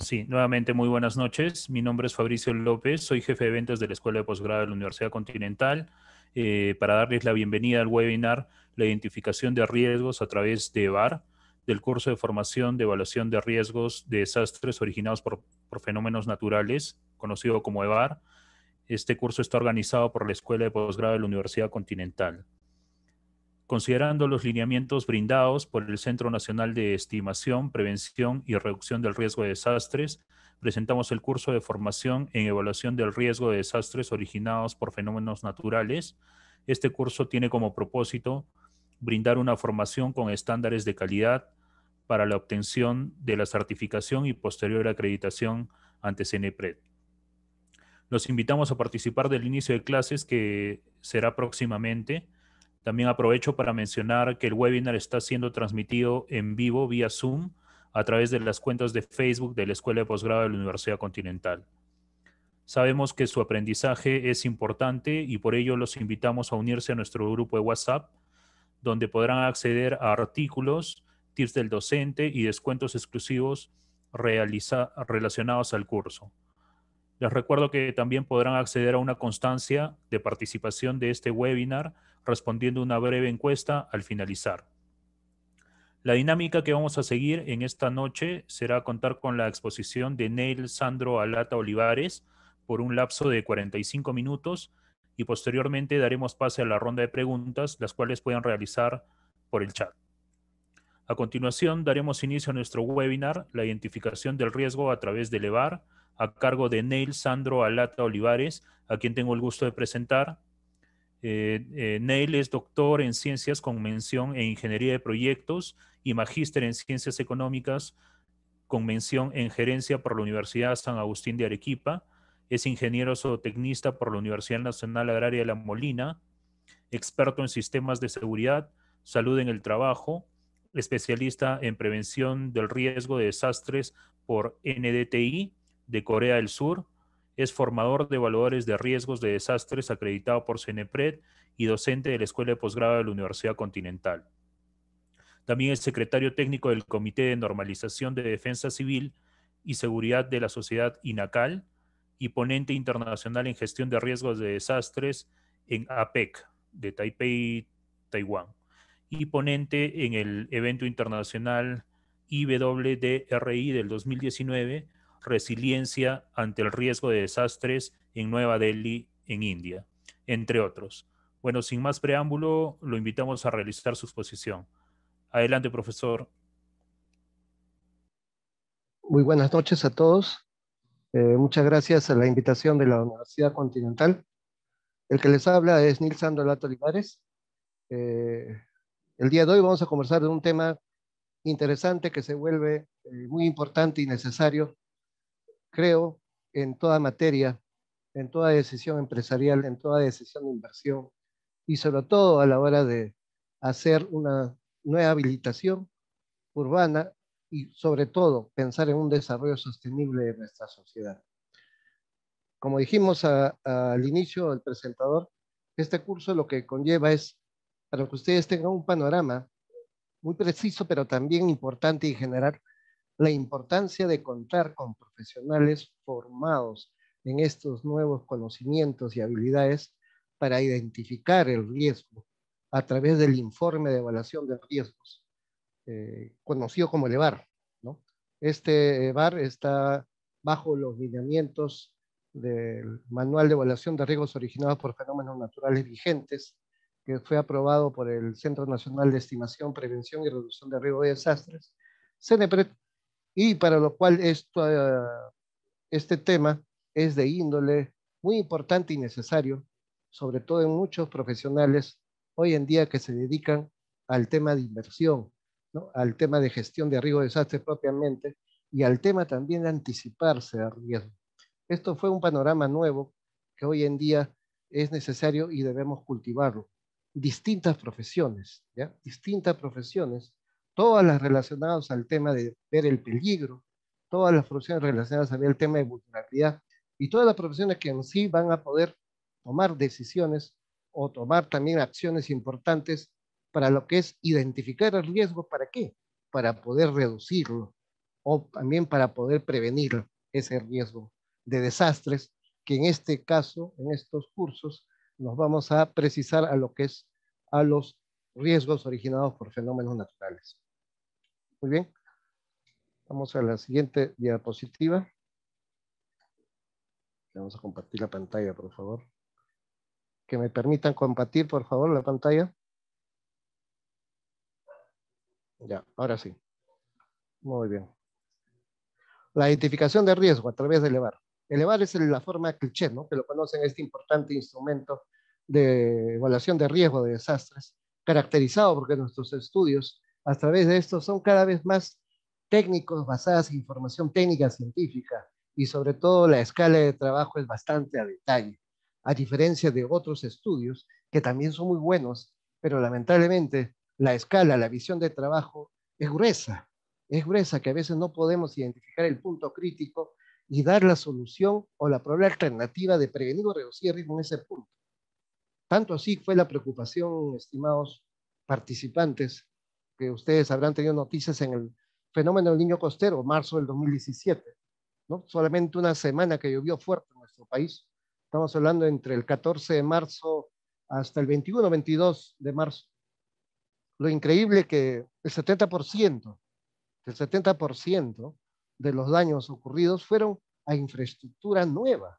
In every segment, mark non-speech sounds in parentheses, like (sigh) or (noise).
Sí, nuevamente muy buenas noches. Mi nombre es Fabricio López, soy jefe de ventas de la Escuela de Posgrado de la Universidad Continental. Eh, para darles la bienvenida al webinar La identificación de riesgos a través de VAR, del curso de formación de evaluación de riesgos de desastres originados por, por fenómenos naturales, conocido como EVAR. Este curso está organizado por la Escuela de Posgrado de la Universidad Continental. Considerando los lineamientos brindados por el Centro Nacional de Estimación, Prevención y Reducción del Riesgo de Desastres, presentamos el curso de formación en evaluación del riesgo de desastres originados por fenómenos naturales. Este curso tiene como propósito brindar una formación con estándares de calidad para la obtención de la certificación y posterior acreditación ante CNPRED. Los invitamos a participar del inicio de clases que será próximamente también aprovecho para mencionar que el webinar está siendo transmitido en vivo vía Zoom a través de las cuentas de Facebook de la Escuela de Posgrado de la Universidad Continental. Sabemos que su aprendizaje es importante y por ello los invitamos a unirse a nuestro grupo de WhatsApp, donde podrán acceder a artículos, tips del docente y descuentos exclusivos relacionados al curso. Les recuerdo que también podrán acceder a una constancia de participación de este webinar respondiendo una breve encuesta al finalizar. La dinámica que vamos a seguir en esta noche será contar con la exposición de Neil Sandro Alata Olivares por un lapso de 45 minutos y posteriormente daremos pase a la ronda de preguntas, las cuales pueden realizar por el chat. A continuación, daremos inicio a nuestro webinar, la identificación del riesgo a través del EVAR, a cargo de Neil Sandro Alata Olivares, a quien tengo el gusto de presentar. Eh, eh, Neil es doctor en ciencias con mención en ingeniería de proyectos y magíster en ciencias económicas con mención en gerencia por la Universidad San Agustín de Arequipa. Es ingeniero zootecnista por la Universidad Nacional Agraria de La Molina, experto en sistemas de seguridad, salud en el trabajo, especialista en prevención del riesgo de desastres por NDTI de Corea del Sur, es formador de evaluadores de riesgos de desastres acreditado por CENEPRED y docente de la Escuela de Posgrado de la Universidad Continental. También es secretario técnico del Comité de Normalización de Defensa Civil y Seguridad de la Sociedad INACAL y ponente internacional en gestión de riesgos de desastres en APEC de Taipei, Taiwán, y ponente en el evento internacional IWDRI del 2019 resiliencia ante el riesgo de desastres en Nueva Delhi, en India, entre otros. Bueno, sin más preámbulo, lo invitamos a realizar su exposición. Adelante, profesor. Muy buenas noches a todos. Eh, muchas gracias a la invitación de la Universidad Continental. El que les habla es Nils Sandro Lato Olivares. Eh, el día de hoy vamos a conversar de un tema interesante que se vuelve eh, muy importante y necesario creo, en toda materia, en toda decisión empresarial, en toda decisión de inversión y sobre todo a la hora de hacer una nueva habilitación urbana y sobre todo pensar en un desarrollo sostenible de nuestra sociedad. Como dijimos al inicio del presentador, este curso lo que conlleva es para que ustedes tengan un panorama muy preciso, pero también importante y general la importancia de contar con profesionales formados en estos nuevos conocimientos y habilidades para identificar el riesgo a través del informe de evaluación de riesgos, eh, conocido como el EVAR. ¿no? Este EVAR está bajo los lineamientos del Manual de Evaluación de Riesgos Originados por Fenómenos Naturales Vigentes, que fue aprobado por el Centro Nacional de Estimación, Prevención y Reducción de Riesgo de Desastres, CNPRED, y para lo cual esto, este tema es de índole muy importante y necesario, sobre todo en muchos profesionales hoy en día que se dedican al tema de inversión, ¿no? al tema de gestión de riesgo de desastre propiamente y al tema también de anticiparse al riesgo. Esto fue un panorama nuevo que hoy en día es necesario y debemos cultivarlo. Distintas profesiones, ¿ya? distintas profesiones todas las relacionadas al tema de ver el peligro, todas las profesiones relacionadas al tema de vulnerabilidad y todas las profesiones que en sí van a poder tomar decisiones o tomar también acciones importantes para lo que es identificar el riesgo, ¿para qué? Para poder reducirlo. o también para poder prevenir ese riesgo de desastres, que en este caso, en estos cursos, nos vamos a precisar a lo que es a los riesgos originados por fenómenos naturales. Muy bien. Vamos a la siguiente diapositiva. Vamos a compartir la pantalla, por favor. Que me permitan compartir, por favor, la pantalla. Ya, ahora sí. Muy bien. La identificación de riesgo a través de elevar. Elevar es la forma cliché, ¿no? Que lo conocen, este importante instrumento de evaluación de riesgo de desastres, caracterizado porque nuestros estudios a través de esto son cada vez más técnicos basados en información técnica científica y sobre todo la escala de trabajo es bastante a detalle, a diferencia de otros estudios que también son muy buenos, pero lamentablemente la escala, la visión de trabajo es gruesa, es gruesa que a veces no podemos identificar el punto crítico y dar la solución o la probable alternativa de prevenir o reducir el riesgo en ese punto. Tanto así fue la preocupación, estimados participantes, que ustedes habrán tenido noticias en el fenómeno del niño costero, marzo del 2017. ¿no? Solamente una semana que llovió fuerte en nuestro país. Estamos hablando entre el 14 de marzo hasta el 21 22 de marzo. Lo increíble que el 70%, el 70% de los daños ocurridos fueron a infraestructura nueva.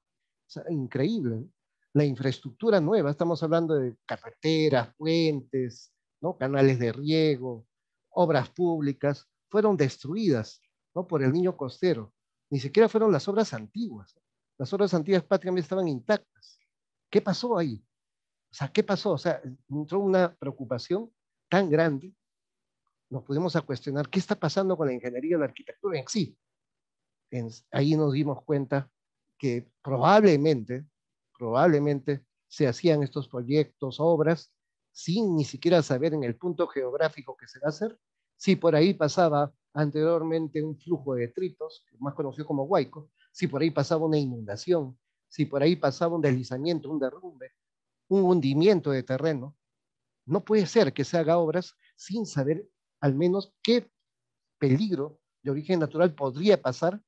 increíble. La infraestructura nueva, estamos hablando de carreteras, puentes, ¿no? canales de riego, obras públicas, fueron destruidas ¿no? por el niño costero. Ni siquiera fueron las obras antiguas. Las obras antiguas prácticamente estaban intactas. ¿Qué pasó ahí? O sea, ¿qué pasó? O sea, entró una preocupación tan grande. Nos pudimos a cuestionar qué está pasando con la ingeniería y la arquitectura en sí. ahí nos dimos cuenta que probablemente, probablemente se hacían estos proyectos, obras, sin ni siquiera saber en el punto geográfico que se va a hacer, si por ahí pasaba anteriormente un flujo de detritos, más conocido como huaico, si por ahí pasaba una inundación, si por ahí pasaba un deslizamiento, un derrumbe, un hundimiento de terreno, no puede ser que se haga obras sin saber al menos qué peligro de origen natural podría pasar,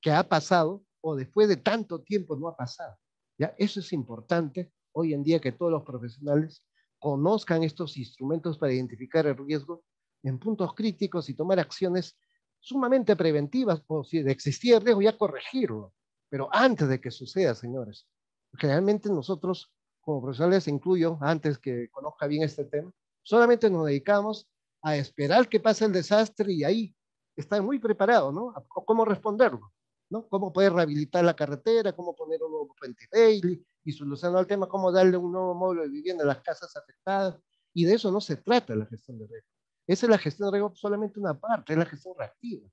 que ha pasado o después de tanto tiempo no ha pasado. ¿Ya? Eso es importante hoy en día que todos los profesionales conozcan estos instrumentos para identificar el riesgo en puntos críticos y tomar acciones sumamente preventivas, por si existía riesgo ya corregirlo, pero antes de que suceda, señores. Generalmente nosotros, como profesionales, incluyo, antes que conozca bien este tema, solamente nos dedicamos a esperar que pase el desastre y ahí estar muy preparado, ¿no? cómo responderlo, ¿no? Cómo poder rehabilitar la carretera, cómo poner un nuevo puente Bailey y solucionar el tema, cómo darle un nuevo módulo de vivienda a las casas afectadas. Y de eso no se trata la gestión de riesgo. Esa es la gestión de riesgo solamente una parte, es la gestión reactiva.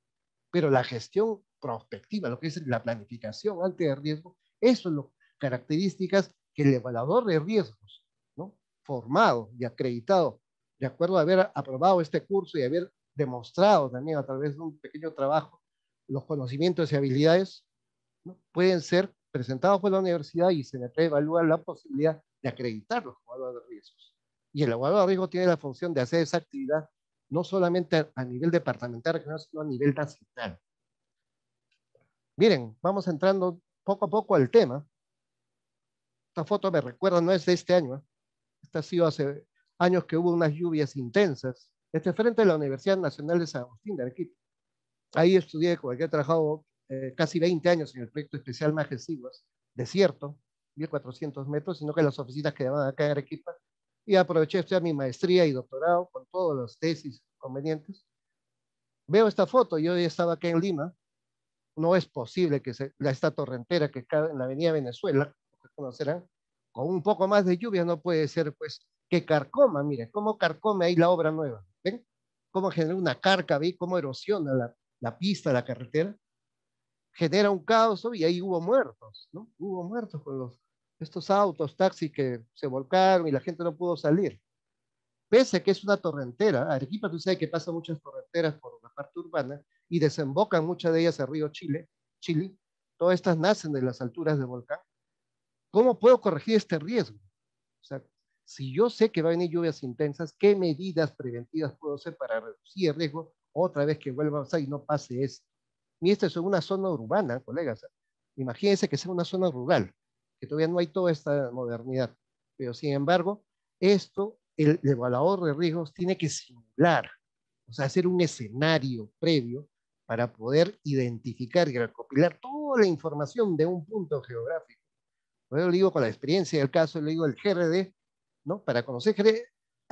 Pero la gestión prospectiva, lo que es la planificación antes de riesgo, eso es las características que el evaluador de riesgos, ¿no? formado y acreditado, de acuerdo a haber aprobado este curso y haber demostrado también a través de un pequeño trabajo los conocimientos y habilidades, pueden ser presentados por la universidad y se le evalúa la posibilidad de acreditar los evaluadores de riesgos. Y el evaluador de riesgos tiene la función de hacer esa actividad no solamente a nivel departamental, sino a nivel nacional. Miren, vamos entrando poco a poco al tema. Esta foto me recuerda, no es de este año, ¿eh? esta ha sido hace años que hubo unas lluvias intensas. Este frente a la Universidad Nacional de San Agustín de Arequipa. Ahí estudié, como que he trabajado eh, casi 20 años en el proyecto especial Majes Siguas, desierto, 1400 metros, sino que las oficinas que quedaban acá en Arequipa y aproveché estudiar mi maestría y doctorado con todas las tesis convenientes. Veo esta foto, yo ya estaba aquí en Lima, no es posible que se, esta torrentera que está en la avenida Venezuela, que conocerán, con un poco más de lluvia no puede ser pues que carcoma, miren, cómo carcome ahí la obra nueva, ¿ven? Cómo genera una carca, ¿ven? Cómo erosiona la, la pista, la carretera, genera un caos y ahí hubo muertos, ¿no? Hubo muertos con los estos autos, taxis que se volcaron y la gente no pudo salir. Pese a que es una torrentera, Arequipa tú sabes que pasa muchas torrenteras por la parte urbana y desembocan muchas de ellas al río Chile, Chile. Todas estas nacen de las alturas del volcán. ¿Cómo puedo corregir este riesgo? O sea, si yo sé que va a venir lluvias intensas, ¿qué medidas preventivas puedo hacer para reducir el riesgo otra vez que vuelva a y no pase esto? Y esto es una zona urbana, colegas. Imagínense que sea una zona rural, que todavía no hay toda esta modernidad. Pero sin embargo, esto, el, evaluador de riesgos tiene que simular, o sea, hacer un escenario previo para poder identificar y recopilar toda la información de un punto geográfico. Yo digo con la experiencia del caso, le digo el GRD, ¿no? Para conocer GRD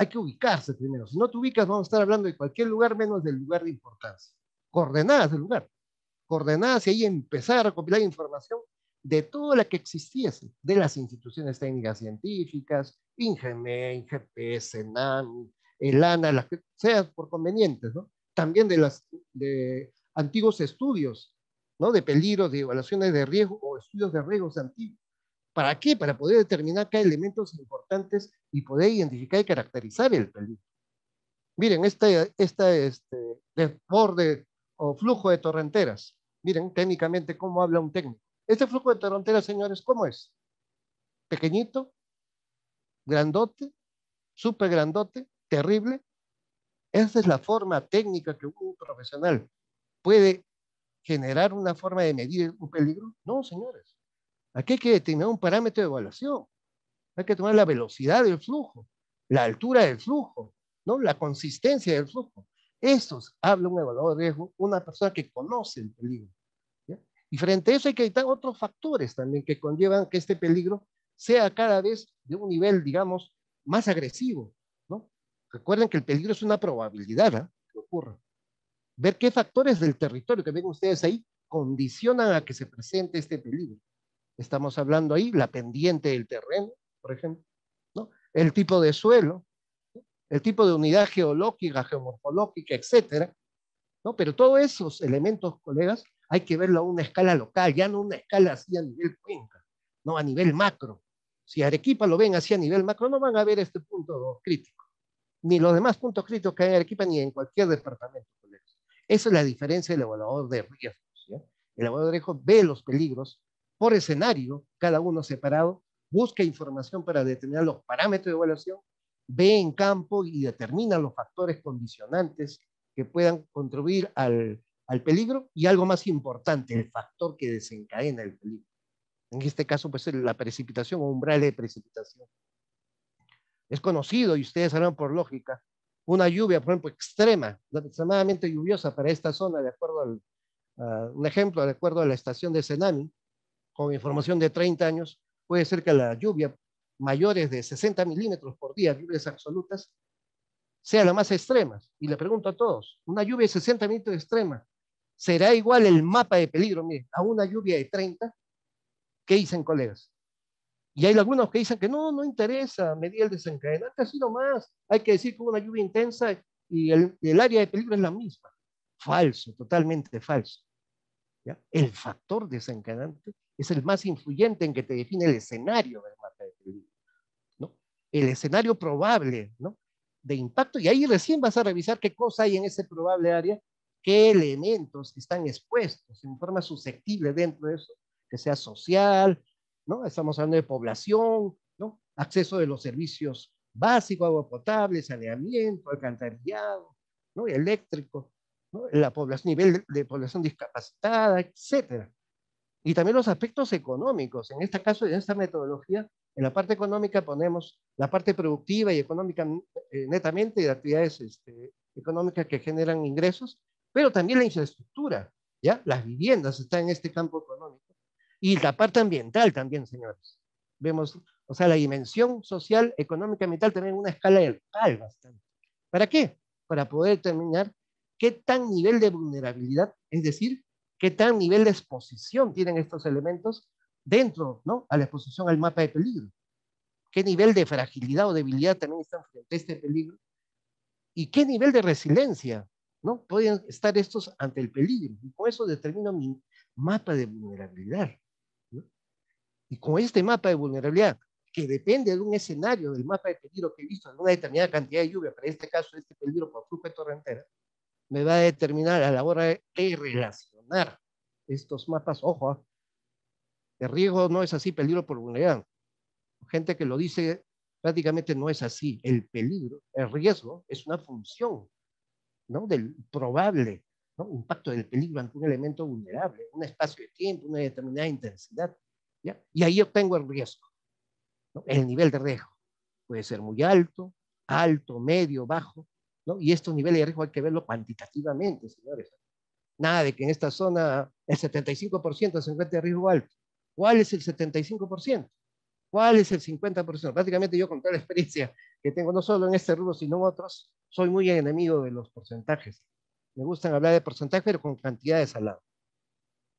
hay que ubicarse primero. Si no te ubicas, vamos a estar hablando de cualquier lugar menos del lugar de importancia. Coordenadas del lugar. Coordenadas y ahí empezar a recopilar información de toda la que existiese, de las instituciones técnicas científicas, INGEME, INGP, SENAM, el ANA, las que sean por convenientes, ¿no? También de los de antiguos estudios, ¿no? De peligros, de evaluaciones de riesgo o estudios de riesgos antiguos. ¿Para qué? Para poder determinar qué elementos importantes y poder identificar y caracterizar el peligro. Miren, este, esta, este desborde o flujo de torrenteras. Miren técnicamente cómo habla un técnico. Este flujo de torrenteras, señores, ¿cómo es? Pequeñito, grandote, súper grandote, terrible. Esa es la forma técnica que un profesional puede generar una forma de medir un peligro. No, señores. Aquí hay que determinar un parámetro de evaluación. Hay que tomar la velocidad del flujo, la altura del flujo, ¿no? la consistencia del flujo. Estos habla un evaluador de riesgo, una persona que conoce el peligro. Y frente a eso hay que evitar otros factores también que conllevan que este peligro sea cada vez de un nivel, digamos, más agresivo. ¿no? Recuerden que el peligro es una probabilidad ¿eh? que ocurra. Ver qué factores del territorio que ven ustedes ahí condicionan a que se presente este peligro. Estamos hablando ahí, la pendiente del terreno, por ejemplo, ¿no? el tipo de suelo, el tipo de unidad geológica, geomorfológica, etcétera. ¿no? Pero todos esos elementos, colegas, hay que verlo a una escala local, ya no una escala así a nivel cuenca, no a nivel macro. Si Arequipa lo ven así a nivel macro, no van a ver este punto crítico, ni los demás puntos críticos que hay en Arequipa, ni en cualquier departamento, colegas. Esa es la diferencia del evaluador de riesgos. El evaluador de riesgos ve los peligros, por escenario, cada uno separado, busca información para determinar los parámetros de evaluación, ve en campo y determina los factores condicionantes que puedan contribuir al, al peligro y algo más importante, el factor que desencadena el peligro. En este caso, pues la precipitación o umbral de precipitación. Es conocido, y ustedes sabrán por lógica, una lluvia, por ejemplo, extrema, extremadamente lluviosa para esta zona, de acuerdo al, un ejemplo, de acuerdo a la estación de Senami, con información de 30 años, puede ser que la lluvia mayores de 60 milímetros por día, lluvias absolutas, sea la más extrema. Y le pregunto a todos, una lluvia de 60 milímetros extrema, ¿será igual el mapa de peligro a una lluvia de 30? ¿Qué dicen colegas? Y hay algunos que dicen que no, no interesa medir el desencadenante, así nomás. Hay que decir que una lluvia intensa y el, el área de peligro es la misma. Falso, totalmente falso. ¿Ya? El factor desencadenante es el más influyente en que te define el escenario del mapa de peligro, ¿no? El escenario probable, ¿no? De impacto, y ahí recién vas a revisar qué cosa hay en ese probable área, qué elementos están expuestos en forma susceptible dentro de eso, que sea social, ¿no? Estamos hablando de población, ¿no? Acceso de los servicios básicos, agua potable, saneamiento, alcantarillado, ¿no? Eléctrico, La población, nivel de, población discapacitada, etcétera. Y también los aspectos económicos. En este caso, en esta metodología, en la parte económica ponemos la parte productiva y económica eh, netamente de actividades este, económicas que generan ingresos, pero también la infraestructura, ¿ya? Las viviendas están en este campo económico. Y la parte ambiental también, señores. Vemos, o sea, la dimensión social, económica, ambiental también en una escala local bastante. ¿Para qué? Para poder determinar qué tan nivel de vulnerabilidad, es decir, qué tan nivel de exposición tienen estos elementos dentro, ¿no? A la exposición al mapa de peligro. ¿Qué nivel de fragilidad o debilidad también están frente a este peligro? ¿Y qué nivel de resiliencia, ¿no? Pueden estar estos ante el peligro. Y con eso determino mi mapa de vulnerabilidad. ¿no? Y con este mapa de vulnerabilidad, que depende de un escenario del mapa de peligro que he visto en una determinada cantidad de lluvia, para este caso este peligro por flujo de torrentera, me va a determinar a la hora de relacionar estos mapas. Ojo, ¿ah? el riesgo no es así, peligro por vulnerabilidad. Gente que lo dice prácticamente no es así. El peligro, el riesgo es una función ¿no? del probable, impacto del peligro ante un elemento vulnerable, un espacio de tiempo, una determinada intensidad. ¿ya? Y ahí obtengo el riesgo, el nivel de riesgo. Puede ser muy alto, alto, medio, bajo, ¿no? y estos niveles de riesgo hay que verlo cuantitativamente, señores. Nada de que en esta zona el 75% se encuentre de riesgo alto. ¿Cuál es el 75%? ¿Cuál es el 50%? Prácticamente yo con toda la experiencia que tengo, no solo en este rubro, sino en otros, soy muy enemigo de los porcentajes. Me gustan hablar de porcentaje, pero con cantidades al lado.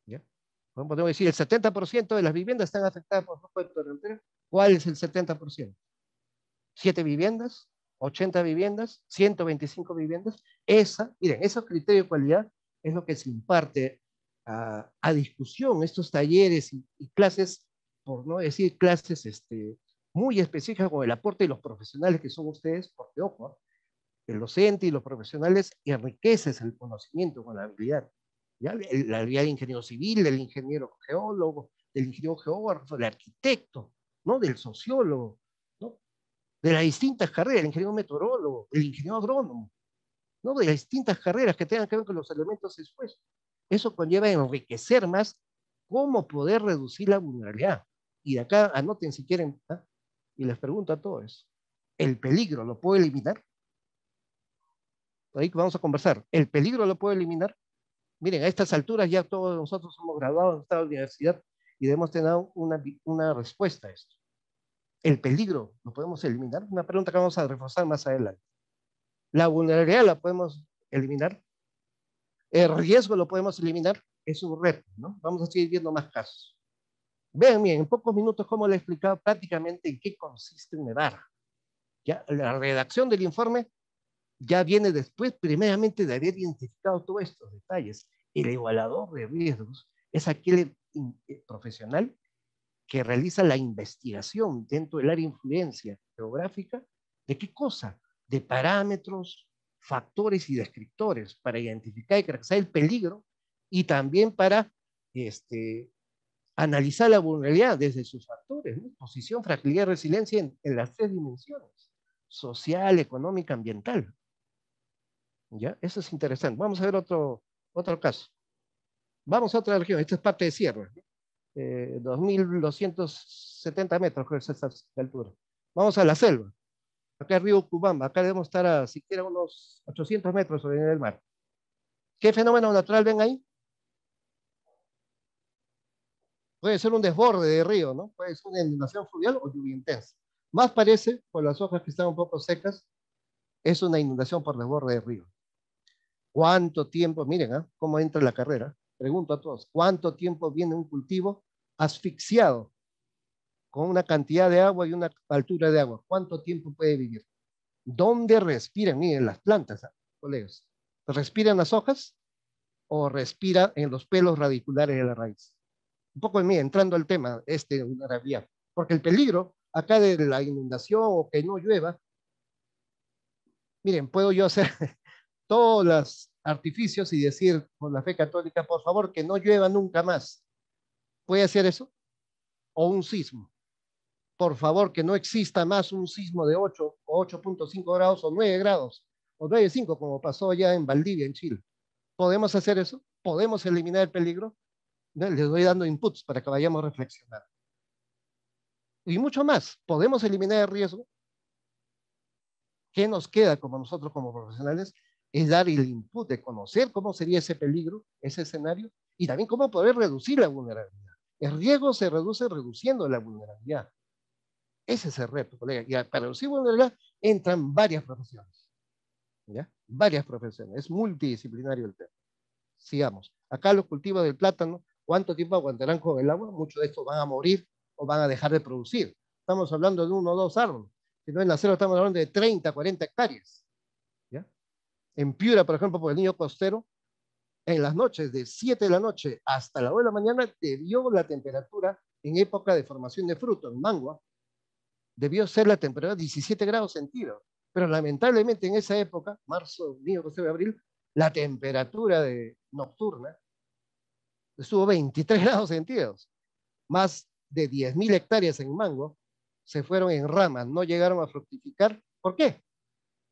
¿Ya? Podemos decir, el 70% de las viviendas están afectadas por flujo de ¿Cuál es el 70%? ¿Siete viviendas? ¿80 viviendas? ¿125 viviendas? Esa, miren, ese criterio de cualidad es lo que se imparte a, discusión, estos talleres y, clases, por no decir clases este, muy específicas con el aporte de los profesionales que son ustedes, porque ojo, el docente y los profesionales enriqueces el conocimiento con la habilidad. ¿ya? La habilidad del ingeniero civil, del ingeniero geólogo, del ingeniero geógrafo, del arquitecto, ¿no? del sociólogo. De las distintas carreras, el ingeniero meteorólogo, el ingeniero agrónomo, ¿no? de las distintas carreras que tengan que ver con los elementos expuestos. Eso conlleva enriquecer más cómo poder reducir la vulnerabilidad. Y de acá anoten si quieren, ¿ah? y les pregunto a todos, ¿el peligro lo puedo eliminar? ahí vamos a conversar. ¿El peligro lo puede eliminar? Miren, a estas alturas ya todos nosotros somos graduados en esta universidad y debemos tener una, una respuesta a esto. ¿El peligro lo podemos eliminar? Una pregunta que vamos a reforzar más adelante. ¿La vulnerabilidad la podemos eliminar? ¿El riesgo lo podemos eliminar? Es un reto, ¿no? Vamos a seguir viendo más casos. Vean bien, en pocos minutos cómo le he explicado prácticamente en qué consiste un EDAR. ¿Ya? La redacción del informe ya viene después, primeramente, de haber identificado todos estos detalles. El evaluador de riesgos es aquel eh, profesional que realiza la investigación dentro del área de influencia geográfica de qué cosa, de parámetros, factores y descriptores para identificar y caracterizar el peligro y también para este, analizar la vulnerabilidad desde sus factores, posición, fragilidad resiliencia en, en las tres dimensiones, social, económica, ambiental. ¿Ya? Eso es interesante. Vamos a ver otro, otro caso. Vamos a otra región. Esta es parte de Sierra. Eh, 2.270 metros, creo que es esta altura. Vamos a la selva. Acá es Río Cubamba. Acá debemos estar a siquiera unos 800 metros sobre el mar. ¿Qué fenómeno natural ven ahí? Puede ser un desborde de río, ¿no? Puede ser una inundación fluvial o lluvia intensa. Más parece, por las hojas que están un poco secas, es una inundación por desborde de río. ¿Cuánto tiempo, miren, ¿ah? cómo entra la carrera? Pregunto a todos, ¿cuánto tiempo viene un cultivo asfixiado con una cantidad de agua y una altura de agua? ¿Cuánto tiempo puede vivir? ¿Dónde respiran? Miren, las plantas, colegas. ¿Respiran las hojas o respira en los pelos radiculares de la raíz? Un poco en mí, entrando al tema, este, una rabia. Porque el peligro acá de la inundación o que no llueva, miren, puedo yo hacer (laughs) todos los artificios y decir con la fe católica, por favor, que no llueva nunca más. ¿Puede hacer eso? O un sismo. Por favor, que no exista más un sismo de 8 o 8.5 grados o 9 grados o 9.5 como pasó ya en Valdivia, en Chile. ¿Podemos hacer eso? ¿Podemos eliminar el peligro? Les doy dando inputs para que vayamos reflexionando. Y mucho más. ¿Podemos eliminar el riesgo? ¿Qué nos queda como nosotros como profesionales? Es dar el input de conocer cómo sería ese peligro, ese escenario, y también cómo poder reducir la vulnerabilidad. El riesgo se reduce reduciendo la vulnerabilidad. Ese es el reto, colega. Y para reducir vulnerabilidad entran varias profesiones. ¿Ya? Varias profesiones. Es multidisciplinario el tema. Sigamos. Acá los cultivos del plátano, ¿cuánto tiempo aguantarán con el agua? Muchos de estos van a morir o van a dejar de producir. Estamos hablando de uno o dos árboles. Si no en la selva estamos hablando de 30, 40 hectáreas. En Piura, por ejemplo, por el niño costero, en las noches de 7 de la noche hasta la 1 de la mañana debió la temperatura en época de formación de fruto, en Mangua, debió ser la temperatura 17 grados centígrados. Pero lamentablemente en esa época, marzo, niño costero abril, la temperatura de, nocturna estuvo 23 grados centígrados. Más de 10.000 hectáreas en mango se fueron en ramas, no llegaron a fructificar. ¿Por qué?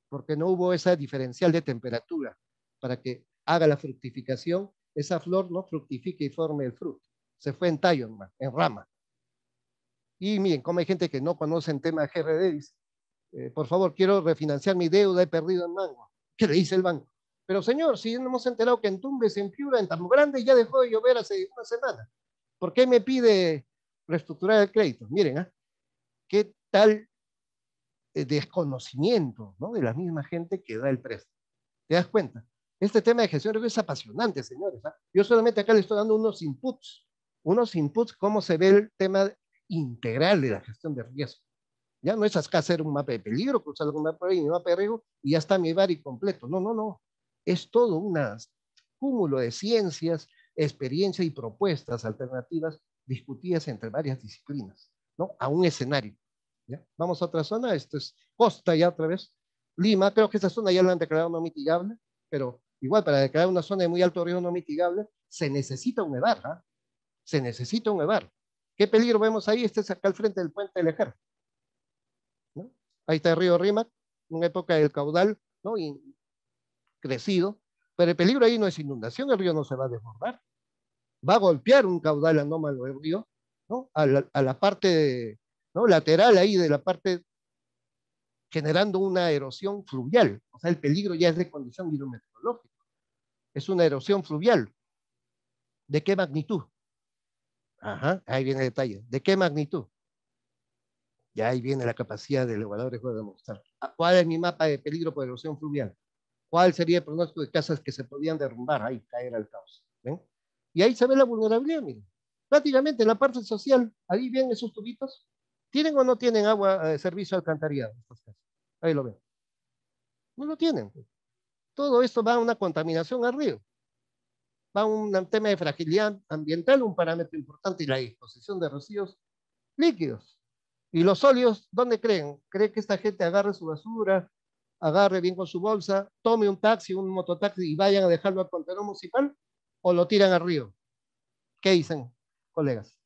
Porque no hubo esa diferencial de temperatura para que haga la fructificación, esa flor no fructifique y forme el fruto. Se fue en tallo, en rama. Y miren, como hay gente que no conoce el tema de GRD, dice, eh, por favor, quiero refinanciar mi deuda, he perdido en mango. ¿Qué le dice el banco? Pero señor, si no hemos enterado que en Tumbes, en Piura, en Tambo Grande, ya dejó de llover hace una semana. ¿Por qué me pide reestructurar el crédito? Miren, ¿ah? ¿qué tal eh, desconocimiento ¿no? de la misma gente que da el préstamo? ¿Te das cuenta? Este tema de gestión de riesgo es apasionante, señores. ¿ah? Yo solamente acá le estoy dando unos inputs, unos inputs, cómo se ve el tema integral de la gestión de riesgo. Ya no es acá hacer un mapa de peligro, cruzar algún mapa de, de riesgo y ya está mi y completo. No, no, no. Es todo un cúmulo de ciencias, experiencias y propuestas alternativas discutidas entre varias disciplinas, ¿no? A un escenario. Vamos a otra zona, esto es costa ya otra vez. Lima, creo que esta zona ya la han declarado no mitigable, pero igual para declarar una zona de muy alto riesgo no mitigable, se necesita un EVAR, ¿ah? Se necesita un EVAR. ¿Qué peligro vemos ahí? Este es acá al frente del puente del ejército. Ahí está el río Rímac, una época del caudal, ¿no? Crecido, pero el peligro ahí no es inundación, el río no se va a desbordar. Va a golpear un caudal anómalo del río, ¿no? A la, parte ¿no? lateral ahí de la parte generando una erosión fluvial. O sea, el peligro ya es de condición hidrometeorológica. Es una erosión fluvial. ¿De qué magnitud? Ajá, ahí viene el detalle. ¿De qué magnitud? Ya ahí viene la capacidad del evaluador de demostrar. ¿Cuál es mi mapa de peligro por erosión fluvial? ¿Cuál sería el pronóstico de casas que se podían derrumbar? Ahí caer al caos. ¿ven? Y ahí se ve la vulnerabilidad, miren. Prácticamente en la parte social, ahí vienen esos tubitos. ¿Tienen o no tienen agua de servicio alcantarillado? Ahí lo ven. No lo tienen. Todo esto va a una contaminación al río. Va a un tema de fragilidad ambiental, un parámetro importante, y la disposición de residuos líquidos. Y los sólidos, ¿dónde creen? ¿Cree que esta gente agarre su basura, agarre bien con su bolsa, tome un taxi, un mototaxi y vayan a dejarlo al contenedor municipal o lo tiran al río? ¿Qué dicen, colegas?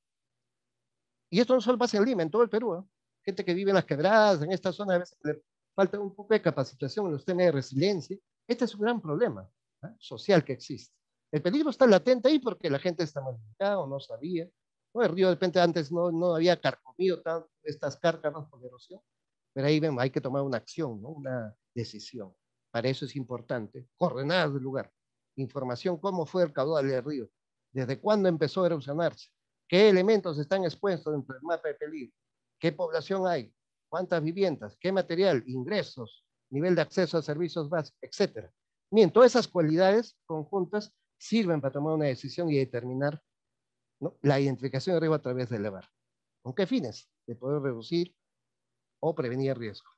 Y esto no solo pasa en Lima, en todo el Perú. ¿eh? Gente que vive en las quebradas, en esta zona, a veces le falta un poco de capacitación en los temas de resiliencia. Este es un gran problema ¿eh? social que existe. El peligro está latente ahí porque la gente está mal o no sabía, el río de repente antes no, no había carcomido tan, estas cárcamas por erosión, pero ahí vemos, hay que tomar una acción, ¿no? una decisión. Para eso es importante, coordenadas del lugar, información, cómo fue el caudal del río, desde cuándo empezó a erosionarse, qué elementos están expuestos dentro del mapa de peligro, qué población hay, cuántas viviendas, qué material, ingresos, nivel de acceso a servicios básicos, etc. Bien, todas esas cualidades conjuntas sirven para tomar una decisión y determinar la identificación de riesgo a través del EVAR. ¿Con qué fines? De poder reducir o prevenir riesgo.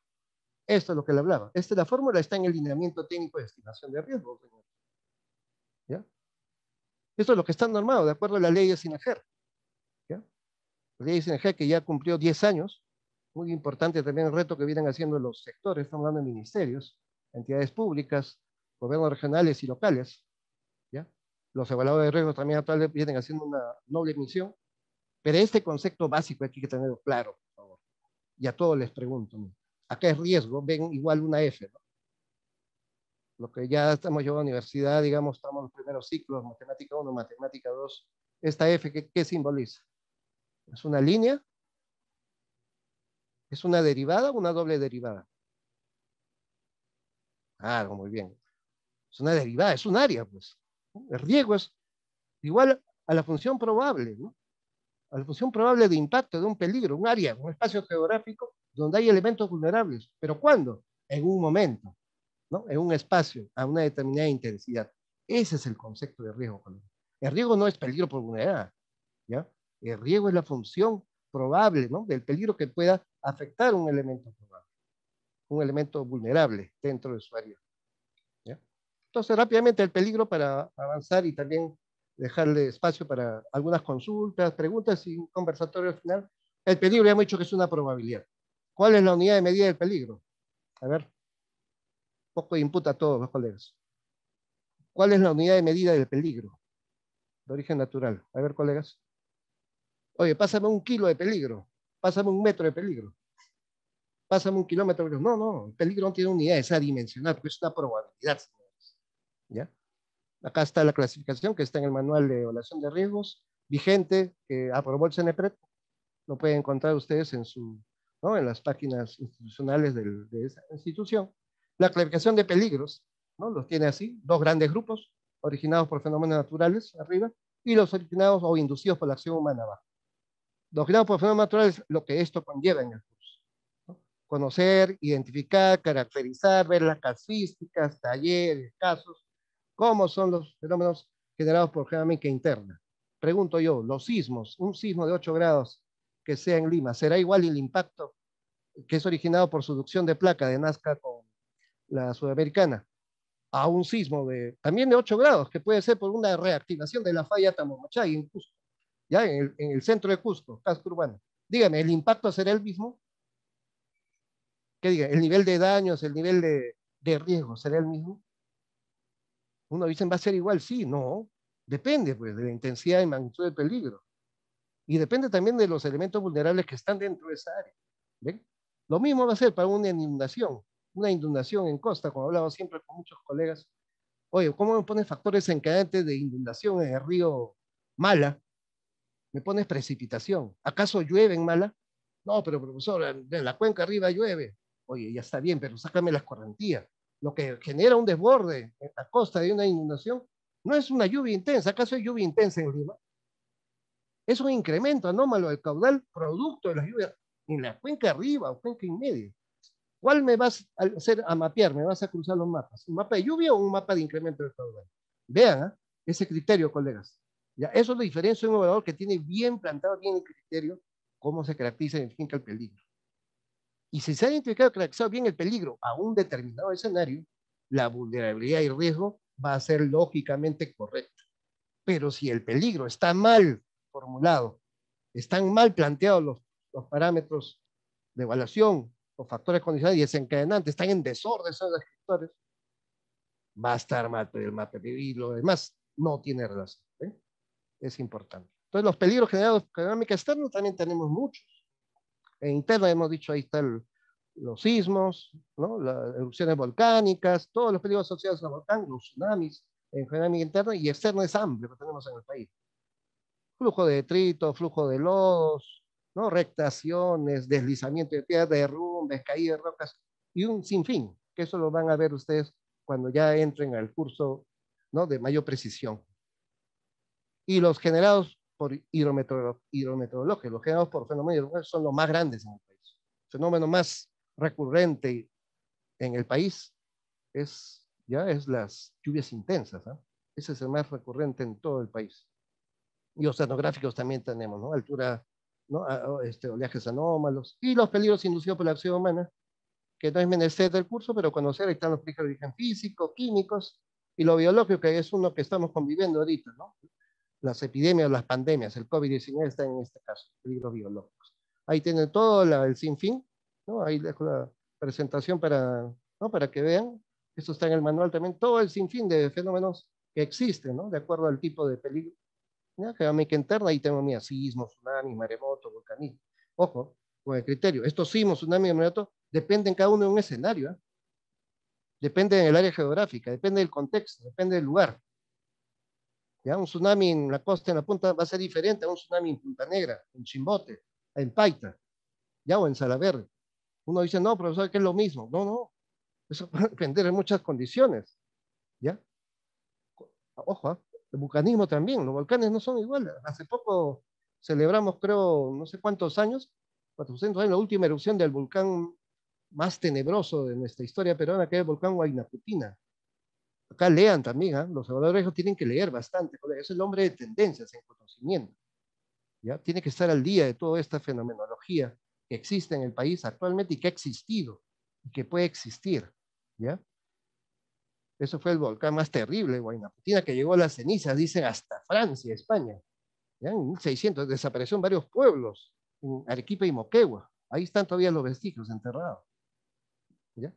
Esto es lo que le hablaba. Esta, la fórmula está en el lineamiento técnico de estimación de riesgo. ¿Ya? Esto es lo que está normado de acuerdo a la ley de SINAGER. ¿Ya? De SINAGER que ya cumplió 10 años. Muy importante también el reto que vienen haciendo los sectores, estamos hablando de ministerios, entidades públicas, gobiernos regionales y locales, los evaluadores de riesgo también actuales vienen haciendo una noble misión, pero este concepto básico hay que tenerlo claro, por favor. Y a todos les pregunto, acá es riesgo, ven igual una F, ¿no? Lo que ya estamos yo a la universidad, digamos, estamos en los primeros ciclos, matemática 1, matemática 2, esta F, ¿qué, ¿qué simboliza? ¿Es una línea? ¿Es una derivada o una doble derivada? Ah, muy bien. Es una derivada, es un área, pues. El riesgo es igual a la función probable, ¿no? a la función probable de impacto de un peligro, un área, un espacio geográfico donde hay elementos vulnerables. ¿Pero cuándo? En un momento, ¿no? en un espacio, a una determinada intensidad. Ese es el concepto de riesgo. El riesgo no es peligro por vulnerabilidad. ¿ya? El riesgo es la función probable ¿no? del peligro que pueda afectar un elemento probable, un elemento vulnerable dentro de su área. Entonces, rápidamente el peligro para avanzar y también dejarle espacio para algunas consultas, preguntas y un conversatorio al final. El peligro ya hemos dicho que es una probabilidad. ¿Cuál es la unidad de medida del peligro? A ver, poco de input a todos los colegas. ¿Cuál es la unidad de medida del peligro? De origen natural. A ver, colegas. Oye, pásame un kilo de peligro. Pásame un metro de peligro. Pásame un kilómetro de peligro. No, no, el peligro no tiene unidad, es adimensional, porque es una probabilidad. ¿Ya? Acá está la clasificación que está en el manual de evaluación de riesgos vigente que aprobó el CNPRED. Lo pueden encontrar ustedes en, su, ¿no? en las páginas institucionales de esa institución. La clasificación de peligros, ¿no? los tiene así, dos grandes grupos, originados por fenómenos naturales, arriba, y los originados o inducidos por la acción humana, abajo. Los por fenómenos naturales, lo que esto conlleva en el curso. Conocer, identificar, caracterizar, ver las casuísticas, talleres, casos, cómo son los fenómenos generados por geométrica interna. Pregunto yo, los sismos, un sismo de 8 grados que sea en Lima, ¿será igual el impacto que es originado por subducción de placa de Nazca con la sudamericana, a un sismo de, también de 8 grados, que puede ser por una reactivación de la falla Tamomachay en ya en el, centro de Cusco, casco urbano. Dígame, ¿el impacto será el mismo? ¿Qué diga? ¿El nivel de daños, el nivel de, de riesgo será el mismo? Uno dice, ¿va a ser igual? Sí, no. Depende, pues, de la intensidad y magnitud del peligro. Y depende también de los elementos vulnerables que están dentro de esa área. ¿Ven? Lo mismo va a ser para una inundación una inundación en costa, como hablado siempre con muchos colegas. Oye, ¿cómo me pones factores encadenantes de inundación en el río Mala? Me pones precipitación. ¿Acaso llueve en Mala? No, pero profesor, en la cuenca arriba llueve. Oye, ya está bien, pero sácame las correntías. Lo que genera un desborde la costa de una inundación no es una lluvia intensa. ¿Acaso hay lluvia intensa en Lima? Es un incremento anómalo del caudal producto de las lluvias en la cuenca arriba o cuenca en medio. ¿Cuál me vas a hacer a mapear? ¿Me vas a cruzar los mapas? ¿Un mapa de lluvia o un mapa de incremento del caudal? Vean ¿eh? ese criterio, colegas. ¿Ya? Eso es la diferencia de un evaluador que tiene bien plantado bien el criterio, cómo se caracteriza y identifica el peligro. Y si se ha identificado caracterizado bien el peligro a un determinado escenario, la vulnerabilidad y riesgo va a ser lógicamente correcta. Pero si el peligro está mal formulado, están mal planteados los, los parámetros de evaluación, los factores condicionales y desencadenantes están en desorden esos descriptores, va a estar mal el mapa y lo demás no tiene relación. ¿eh? Es importante. Entonces, los peligros generados por dinámica externa también tenemos muchos. En interna hemos dicho, ahí están los sismos, ¿no? las erupciones volcánicas, todos los peligros asociados al volcán, los tsunamis, en dinámica interna y externa es amplio que tenemos en el país. Flujo de detrito, flujo de lodos, ¿no? rectaciones, deslizamiento de tierra, derrumbes, caídas de rocas y un sinfín, que eso lo van a ver ustedes cuando ya entren al curso ¿no? de mayor precisión. Y los generados por hidrometeorología, los generados por fenómenos son los más grandes en el país. El fenómeno más recurrente en el país es, ya es las lluvias intensas. ¿ah? Ese es el más recurrente en todo el país. Y oceanográficos también tenemos, ¿no? Altura ¿no? este, oleajes anómalos y los peligros inducidos por la acción humana, que no es menester del curso, pero conocer, ahí están los peligros de origen físico, químicos, y lo biológico, que es uno que estamos conviviendo ahorita, ¿no? Las epidemias, las pandemias, el COVID-19 está en este caso, peligros biológicos. Ahí tienen todo el sinfín, ¿no? Ahí dejo la presentación para, ¿no? para que vean. Esto está en el manual también, todo el sinfín de fenómenos que existen, ¿no? De acuerdo al tipo de peligro Geométrica interna, ahí tengo mira, sismos, tsunamis, maremoto, volcanismo. Ojo, con el criterio. Estos sismos, tsunamis y maremoto dependen cada uno de un escenario. ¿eh? Depende del área geográfica, depende del contexto, depende del lugar. Un tsunami en la costa, en la punta, va a ser diferente a un tsunami en Punta Negra, en Chimbote, en Paita, ¿ya? o en Salaverry. Uno dice, no, profesor, que es lo mismo. No, no. Eso (laughs) puede depender de muchas condiciones. ¿Ya? Ojo, ¿eh? El vulcanismo también, los volcanes no son iguales. Hace poco celebramos, creo, no sé cuántos años, 400 años, la última erupción del volcán más tenebroso de nuestra historia peruana, que es el volcán Huaynaputina. Acá lean también, ¿ah? los evaluadores tienen que leer bastante, es el hombre de tendencias en conocimiento. ¿ya? Tiene que estar al día de toda esta fenomenología que existe en el país actualmente y que ha existido y que puede existir. ¿ya? Eso fue el volcán más terrible, Guaynaputina, que llegó a las cenizas, dicen, hasta Francia, España. ¿Ya? En 1600 desapareció en varios pueblos, en Arequipa y Moquegua. Ahí están todavía los vestigios enterrados. ¿Ya?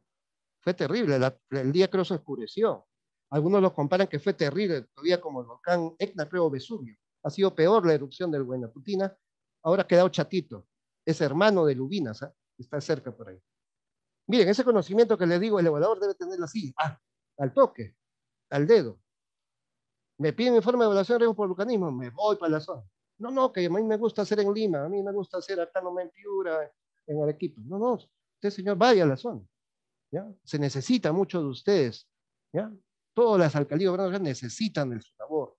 Fue terrible, el día creo se oscureció. Algunos lo comparan que fue terrible, todavía como el volcán Etna, creo, Vesubio. Ha sido peor la erupción del Guaynaputina. Ahora ha quedado chatito. Es hermano de Lubinas, ¿eh? está cerca por ahí. Miren, ese conocimiento que le digo, el evaluador debe tenerlo así. Ah, al toque, al dedo. Me piden informe de evaluación de riesgo por vulcanismo, me voy para la zona. No, no, que a mí me gusta hacer en Lima, a mí me gusta hacer acá no en Piura, en Arequipa. No, no, usted señor vaya a la zona. ¿ya? Se necesita mucho de ustedes. ¿ya? Todas las alcaldías necesitan de su labor.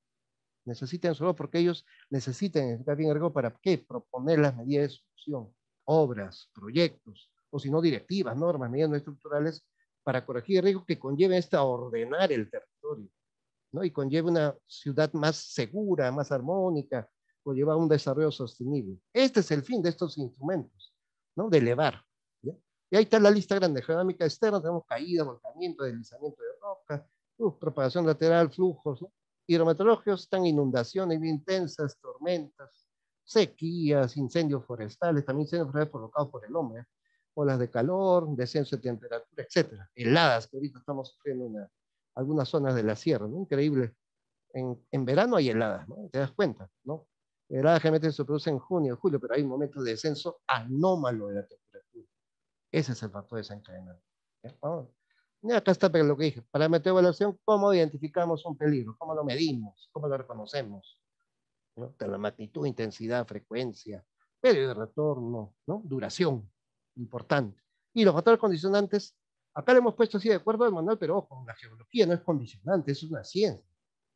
Necesitan su labor porque ellos necesitan el riesgo para qué? Proponer las medidas de solución, obras, proyectos, o si no directivas, normas, medidas no estructurales para corregir el riesgo que conlleve esta ordenar el territorio. ¿no? y conlleva una ciudad más segura, más armónica, conlleva un desarrollo sostenible. Este es el fin de estos instrumentos, ¿no? de elevar. Y ahí está la lista grande, geodinámica externa, tenemos caída, volcamiento, deslizamiento de roca, propagación lateral, flujos, ¿no? hidrometeorológicos, están inundaciones intensas, tormentas, sequías, incendios forestales, también incendios forestales provocados por el hombre, olas de calor, descenso de temperatura, etcétera, heladas, que ahorita estamos sufriendo una, algunas zonas de la sierra, ¿no? Increíble. En, en verano hay heladas, ¿no? Te das cuenta, ¿no? Heladas generalmente se producen en junio, julio, pero hay momentos de descenso anómalo de la temperatura. Ese es el factor desencadenante. Acá está lo que dije. Para meter evaluación, ¿cómo identificamos un peligro? ¿Cómo lo medimos? ¿Cómo lo reconocemos? ¿No? De la magnitud, intensidad, frecuencia, periodo de retorno, ¿no? duración, importante. Y los factores condicionantes Acá le hemos puesto así de acuerdo al manual, pero ojo, la geología no es condicionante, es una ciencia.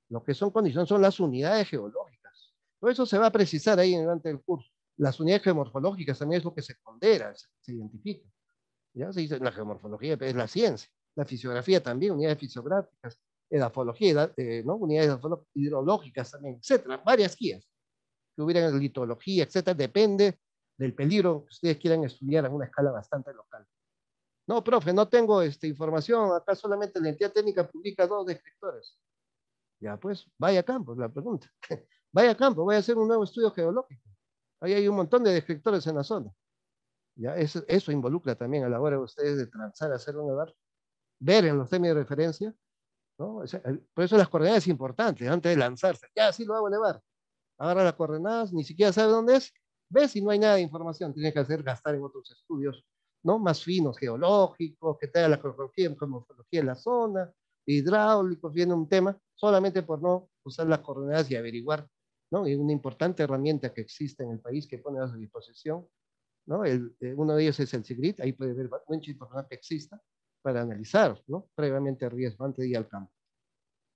Lo que son condiciones son las unidades geológicas. Todo eso se va a precisar ahí durante el curso. Las unidades geomorfológicas también es lo que se pondera, se, identifica. ¿Ya? Se dice, la geomorfología es la ciencia. La fisiografía también, unidades fisiográficas, edafología, eh, ¿no? unidades hidrológicas también, etcétera. Varias guías que hubieran litología, etcétera. Depende del peligro que ustedes quieran estudiar en una escala bastante local. No, profe, no tengo esta información, acá solamente la entidad técnica publica dos descriptores. Ya, pues, vaya a campo, la pregunta. (laughs) vaya a campo, voy a hacer un nuevo estudio geológico. Ahí hay un montón de descriptores en la zona. Ya, eso, eso involucra también a la hora de ustedes de transar, hacer un elevar, ver en los términos de referencia, ¿no? Por eso las coordenadas es importante, antes de lanzarse. Ya, sí lo hago elevar. Agarra las coordenadas, ni siquiera sabe dónde es, ves si no hay nada de información, tiene que hacer gastar en otros estudios ¿no? más finos geológicos, que tenga la geología, de la zona, hidráulicos, viene un tema, solamente por no usar las coordenadas y averiguar, ¿no? Y una importante herramienta que existe en el país que pone a su disposición, ¿no? El, eh, uno de ellos es el SIGRIT, ahí puede ver mucha información que exista para analizar, ¿no? Previamente riesgo, antes de ir al campo.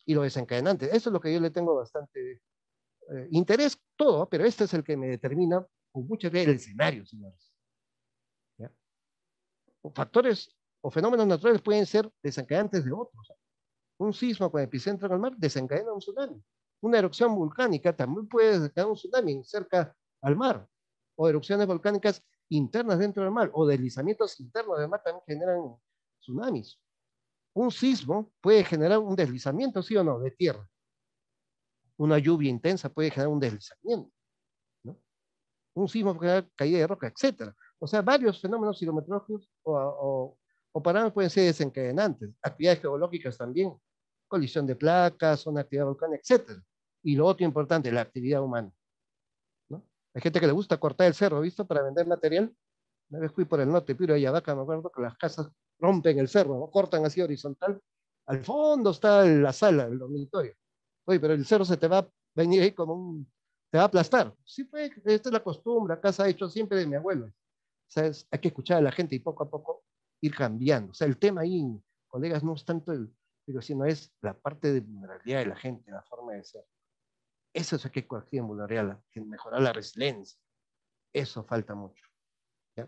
Y lo desencadenante, eso es lo que yo le tengo bastante eh, interés, todo, pero este es el que me determina con mucha veces el escenario, señores factores o fenómenos naturales pueden ser desencadenantes de otros. Un sismo con epicentro en el mar desencadena un tsunami. Una erupción volcánica también puede desencadenar un tsunami cerca al mar. O erupciones volcánicas internas dentro del mar o deslizamientos internos del mar también generan tsunamis. Un sismo puede generar un deslizamiento, sí o no, de tierra. Una lluvia intensa puede generar un deslizamiento. Un sismo puede generar caída de roca, etc. O sea, varios fenómenos hidrometeorológicos o, o, parámetros pueden ser desencadenantes. Actividades geológicas también, colisión de placas, una actividad volcánica, etc. Y lo otro importante, la actividad humana. ¿no? Hay gente que le gusta cortar el cerro, ¿visto? Para vender material. Una vez fui por el norte, Piro y Ayabaca, me acuerdo que las casas rompen el cerro, ¿no? cortan así horizontal. Al fondo está la sala, el dormitorio. Oye, pero el cerro se te va a venir ahí como un... te va a aplastar. Sí, pues, esta es la costumbre, acá se ha hecho siempre de mi abuelo. ¿sabes? Hay que escuchar a la gente y poco a poco ir cambiando. O sea, el tema ahí, colegas, no es tanto el, sino es la parte de vulnerabilidad de la gente, la forma de ser. Eso es lo que corregir en vulnerabilidad, mejorar la resiliencia. Eso falta mucho.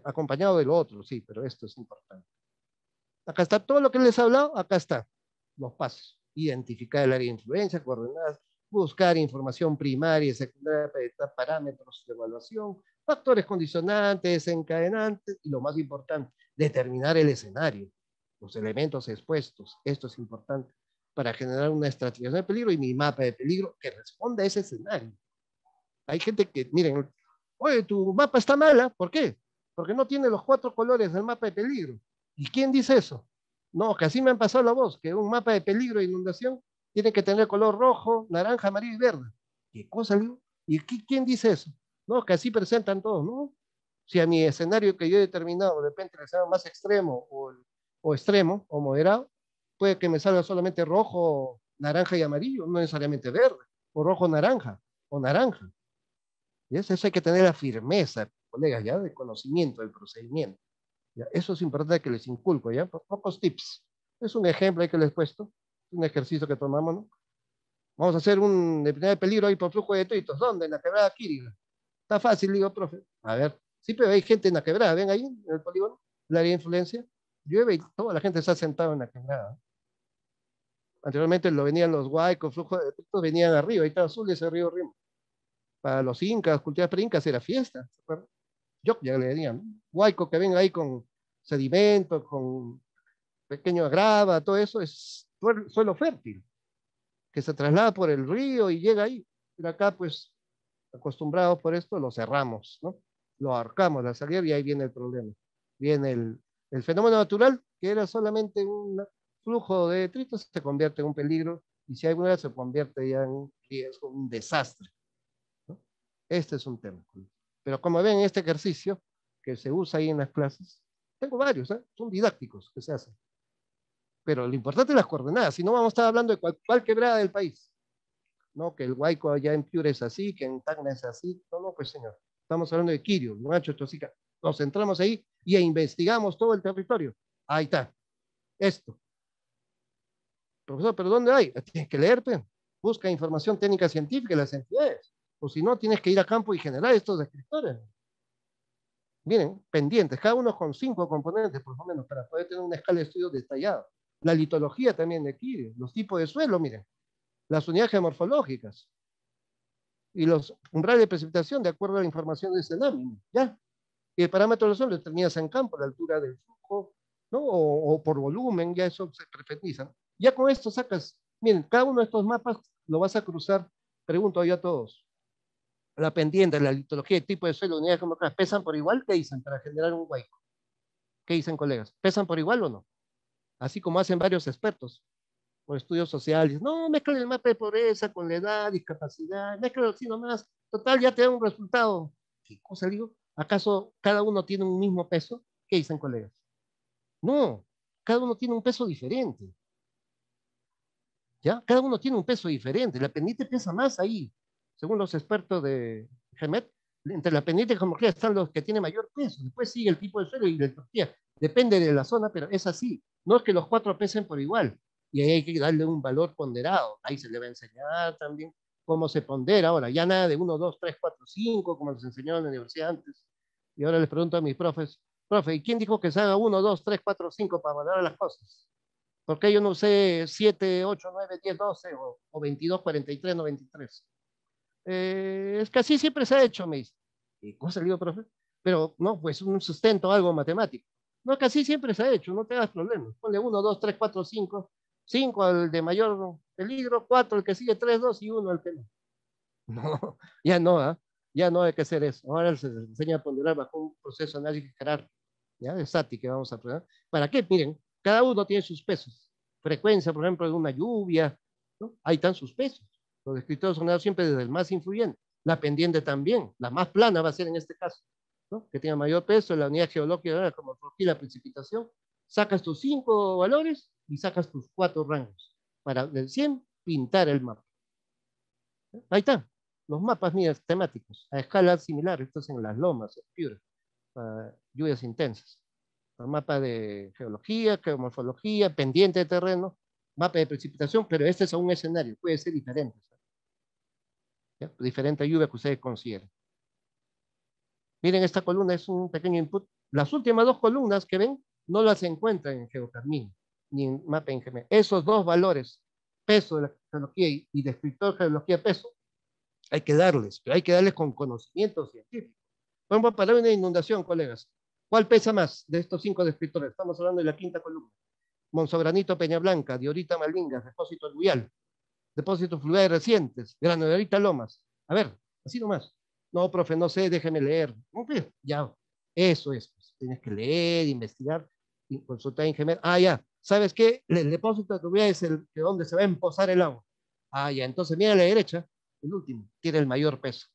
Acompañado de lo otro, sí, pero esto es importante. Acá está todo lo que les he hablado, acá está. Los pasos. Identificar el área de influencia, coordenadas, buscar información primaria y secundaria parámetros de evaluación, factores condicionantes, desencadenantes y lo más importante, determinar el escenario, los elementos expuestos. Esto es importante para generar una estrategia de peligro y mi mapa de peligro que responda a ese escenario. Hay gente que, miren, oye, tu mapa está mala, ¿por qué? Porque no tiene los cuatro colores del mapa de peligro. ¿Y quién dice eso? No, que así me han pasado la voz, que un mapa de peligro e inundación tiene que tener color rojo, naranja, amarillo y verde. ¿Qué cosa, ¿Y quién dice eso? No, que así presentan todos, ¿no? Si a mi escenario que yo he determinado de repente sea más extremo o, extremo o moderado, puede que me salga solamente rojo, naranja y amarillo, no necesariamente verde, o rojo naranja, o naranja. ¿Y eso, hay que tener la firmeza, colegas, ya, de conocimiento del procedimiento. Eso es importante que les inculco, ¿ya? Pocos tips. Es un ejemplo ahí que les he puesto, un ejercicio que tomamos, ¿no? Vamos a hacer un de peligro ahí por flujo de detritos. ¿Dónde? En la quebrada Quiriga. Está fácil, digo, profe. A ver, sí, pero hay gente en la quebrada, ven ahí, en el polígono, el área de influencia. Llueve y toda la gente está sentada en la quebrada. Anteriormente lo venían los huaicos, flujo de detritos venían arriba, ahí está azul ese río Rimo. Para los incas, culturas pre-incas era fiesta, ¿se acuerdan? Yo ya le decían, huaico que venga ahí con sedimento, con pequeño grava, todo eso es suelo fértil, que se traslada por el río y llega ahí. Pero acá, pues, acostumbrados por esto, lo cerramos, ¿no? Lo arcamos la salida y ahí viene el problema. Viene el, el fenómeno natural, que era solamente un flujo de detritos, se convierte en un peligro y si alguna se convierte ya en riesgo, un desastre. Este es un tema. Pero como ven en este ejercicio que se usa ahí en las clases, tengo varios, ¿eh? son didácticos que se hacen. Pero lo importante es las coordenadas, si no vamos a estar hablando de cualquier quebrada del país. No, que el Huayco allá en Piura es así, que en Tacna es así. No, no, pues señor. Estamos hablando de Quirio, Macho, Tosica. Nos centramos ahí y investigamos todo el territorio. Ahí está. Esto. Profesor, ¿pero dónde hay? Tienes que leerte. Busca información técnica científica en las entidades. O si no, tienes que ir a campo y generar estos descriptores. Miren, pendientes, cada uno con cinco componentes, por lo menos, para poder tener una escala de estudio detallada. La litología también de Kirio, los tipos de suelo, miren, las unidades geomorfológicas y los umbrales de precipitación de acuerdo a la información de lámina, ¿ya? Y el parámetro del suelo lo tenías en campo, la altura del flujo, ¿no? O, por volumen, ya eso se preferenza. Ya con esto sacas, miren, cada uno de estos mapas lo vas a cruzar, pregunto yo a todos. La pendiente, la litología, el tipo de suelo, unidades geomorfológicas, ¿pesan por igual? ¿Qué dicen para generar un hueco? ¿Qué dicen colegas? ¿Pesan por igual o no? así como hacen varios expertos por estudios sociales. No, mezcla el mapa de pobreza con la edad, discapacidad, mezcla así nomás. Total, ya te da un resultado. ¿Qué cosa digo? ¿Acaso cada uno tiene un mismo peso? ¿Qué dicen colegas? No, cada uno tiene un peso diferente. ¿Ya? Cada uno tiene un peso diferente. La pendiente pesa más ahí. Según los expertos de GEMET, entre la pendiente y homogénea están los que tienen mayor peso. Después sigue el tipo de suelo y la tortilla. Depende de la zona, pero es así. No es que los cuatro pesen por igual. Y ahí hay que darle un valor ponderado. Ahí se le va a enseñar también cómo se pondera. Ahora, ya nada de 1, 2, 3, 4, 5, como les enseñó en la universidad antes. Y ahora les pregunto a mis profes, profe, ¿y quién dijo que se haga 1, 2, 3, 4, 5 para valorar las cosas? ¿Por qué yo no usé 7, 8, 9, 10, 12 o, o 22, 43, 93? Eh, es que así siempre se ha hecho, me dice. ¿Y cómo se digo, profe? Pero no, pues un sustento, algo matemático. No, que así siempre se ha hecho, no te hagas problemas. Ponle 1, 2, 3, 4, 5. 5 al de mayor peligro, 4 el que sigue, 3, 2 y 1 al que no. (laughs) No, ya no, ¿ah? ya no hay que hacer eso. Ahora se enseña a ponderar bajo un proceso de análisis general, ¿ya? de SATI que vamos a aprender. ¿Para qué? Miren, cada uno tiene sus pesos. Frecuencia, por ejemplo, de una lluvia, ¿no? ahí están sus pesos. Los escritores son dados siempre desde el más influyente. La pendiente también, la más plana va a ser en este caso que tenga mayor peso, la unidad geológica como la precipitación, sacas tus cinco valores y sacas tus cuatro rangos para del 100 pintar el mapa. Ahí está, los mapas míos temáticos, a escala similar, estos en las lomas, en Piura, para lluvias intensas. El mapa de geología, geomorfología, pendiente de terreno, mapa de precipitación, pero este es un escenario, puede ser diferente. Diferente lluvia que ustedes consideren. Miren, esta columna es un pequeño input. Las últimas dos columnas que ven no las encuentran en Geocarmín ni en Mapa GM. Esos dos valores, peso de la geología y descriptor de geología peso, hay que darles, pero hay que darles con conocimiento científico. Vamos a parar una inundación, colegas. ¿Cuál pesa más de estos cinco descriptores? Estamos hablando de la quinta columna. Monzogranito Peña Blanca, Diorita Malinga, depósito aluvial, depósitos fluviales recientes, granularita Lomas. A ver, así nomás. No, profe, no sé, déjeme leer. Ya, eso es. Pues, tienes que leer, investigar, consultar en general. Ah, ya. ¿Sabes qué? El depósito de tubería es el de donde se va a empozar el agua. Ah, ya. Entonces, mira a la derecha, el último, tiene el mayor peso.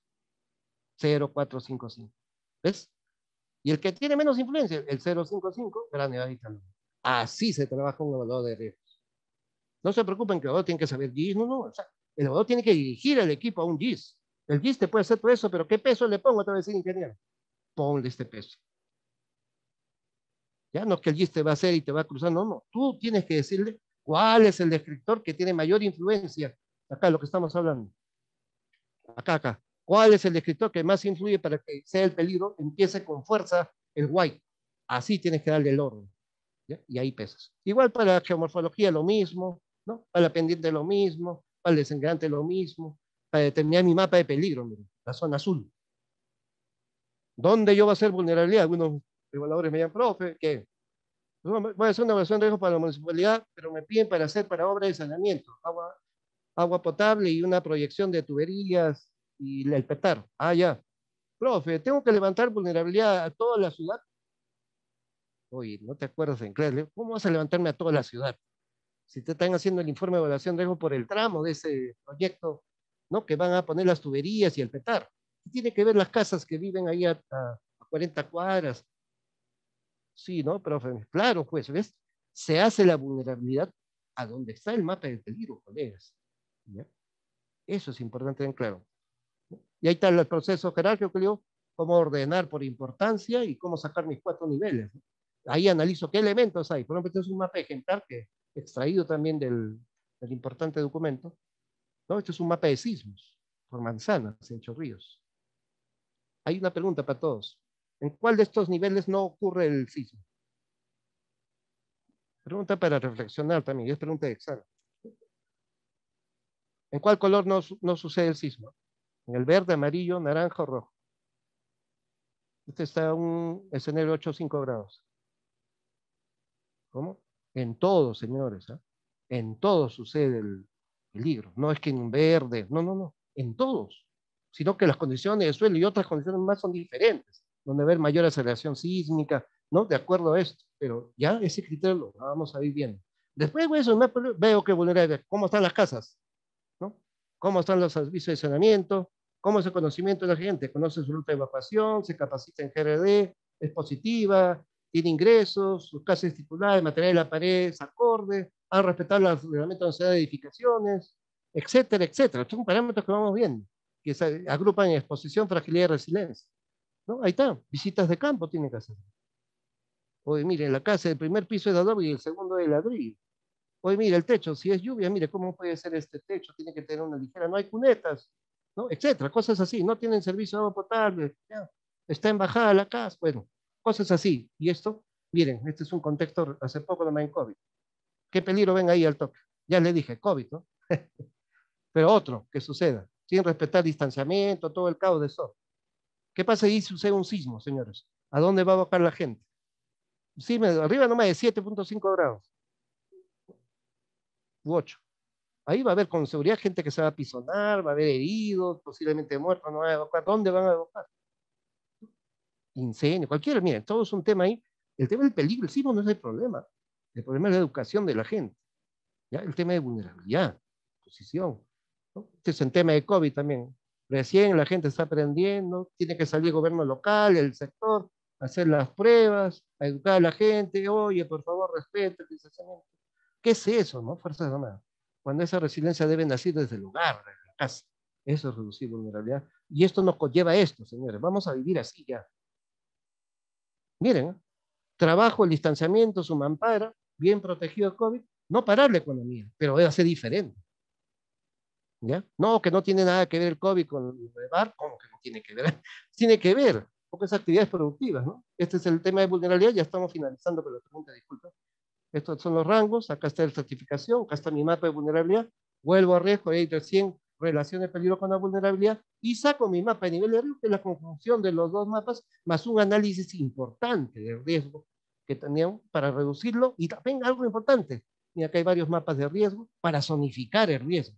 0,455. ¿Ves? Y el que tiene menos influencia, el 0,55, gran Así se trabaja un evaluador de riesgos. No se preocupen que el abogado tiene que saber GIS, no, no. O sea, el abogado tiene que dirigir al equipo a un GIS. El GIS te puede hacer todo eso, pero ¿qué peso le pongo? Te va a decir ingeniero. Ponle este peso. Ya no es que el GIS te va a hacer y te va a cruzar, no, no. Tú tienes que decirle cuál es el descriptor que tiene mayor influencia. Acá lo que estamos hablando. Acá, acá. ¿Cuál es el descriptor que más influye para que sea el peligro? Empiece con fuerza el white. Así tienes que darle el orden. Y ahí pesas. Igual para la geomorfología lo mismo, ¿no? Para la pendiente lo mismo, para el desengrante lo mismo, para determinar mi mapa de peligro, la zona azul. ¿Dónde yo voy a hacer vulnerabilidad? Algunos evaluadores me llaman, profe, ¿qué? Voy a hacer una evaluación de riesgo para la municipalidad, pero me piden para hacer para obra de saneamiento, agua, agua potable y una proyección de tuberías y el petar. Ah, ya. Profe, tengo que levantar vulnerabilidad a toda la ciudad. ¿No te acuerdas en clase? ¿Cómo vas a levantarme a toda la ciudad? Si te están haciendo el informe de evaluación de riesgo por el tramo de ese proyecto, ¿no? Que van a poner las tuberías y el petar. Tiene que ver las casas que viven ahí a, a 40 cuadras. Sí, ¿no? Profe, claro, pues, ¿ves? Se hace la vulnerabilidad a donde está el mapa del peligro, colegas. Eso es importante en claro. Y ahí está el proceso jerárquico que digo, cómo ordenar por importancia y cómo sacar mis cuatro niveles. Ahí analizo qué elementos hay. Por ejemplo, este es un mapa ejemplar que extraído también del, importante documento. ¿no? Este es un mapa de sismos por manzanas en Chorrillos. Hay una pregunta para todos. ¿En cuál de estos niveles no ocurre el sismo? Pregunta para reflexionar también, es pregunta de examen. ¿En cuál color no, sucede el sismo? ¿En el verde, amarillo, naranja o rojo? Este está un escenario 8 o 5 grados. ¿Cómo? En todos, señores. ¿eh? En todos sucede el peligro. No es que en verde, no, no, no. En todos. Sino que las condiciones de suelo y otras condiciones más son diferentes. Donde haber mayor aceleración sísmica, ¿no? De acuerdo a esto. Pero ya ese criterio lo vamos a ir viendo. Después de eso, veo que vulnerable. ¿Cómo están las casas? cómo están los servicios de saneamiento, cómo es el conocimiento de la gente, conoce su ruta de evacuación, se capacita en GRD, es positiva, tiene ingresos, sus casas estipuladas, material de la pared es acorde, han respetado los reglamentos de edificaciones, etcétera, etcétera. Son parámetros que vamos viendo, que se agrupan en exposición, fragilidad y resiliencia. ¿No? Ahí está, visitas de campo tiene que hacer. Oye, miren, la casa, el primer piso es de adobe y el segundo de ladrillo. Oye, mire, el techo, si es lluvia, mire, ¿cómo puede ser este techo? Tiene que tener una ligera, no hay cunetas, ¿no? Etcétera, cosas así, no tienen servicio de agua potable, está en bajada la casa, bueno, cosas así. Y esto, miren, este es un contexto, hace poco no en COVID. ¿Qué peligro ven ahí al toque? Ya le dije, COVID, ¿no? (laughs) Pero otro que suceda, sin respetar distanciamiento, todo el caos de eso. ¿Qué pasa si sucede un sismo, señores? ¿A dónde va a bajar la gente? Sí, arriba nomás de 7.5 grados u Ahí va a haber con seguridad gente que se va a pisonar, va a haber heridos, posiblemente muertos, no van a evacuar. ¿Dónde van a evacuar? Incendio, cualquiera, miren, todo es un tema ahí. El tema del peligro, el sismo no es el problema. El problema es la educación de la gente. ¿ya? El tema de vulnerabilidad, posición. Este es el tema de COVID también. Recién la gente está aprendiendo, tiene que salir el gobierno local, el sector, hacer las pruebas, a educar a la gente, oye, por favor, respete el. ¿Qué es eso, no? Fuerzas Armadas. Cuando esa resiliencia debe nacer desde el hogar, desde la casa. Eso es reducir vulnerabilidad. Y esto nos conlleva esto, señores. Vamos a vivir así ya. Miren, trabajo, el distanciamiento, su mampara, bien protegido de COVID, no parar la economía, pero debe ser diferente. ¿Ya? No, que no tiene nada que ver el COVID con el bar, ¿cómo que no tiene que ver? (laughs) tiene que ver, porque es actividades productivas, ¿no? Este es el tema de vulnerabilidad, ya estamos finalizando con la pregunta, disculpa. Estos son los rangos, acá está la certificación, acá está mi mapa de vulnerabilidad, vuelvo a riesgo, ahí recién relación de peligro con la vulnerabilidad, y saco mi mapa de nivel de riesgo, que es la conjunción de los dos mapas, más un análisis importante de riesgo que tenían para reducirlo, y también algo importante, y acá hay varios mapas de riesgo para zonificar el riesgo.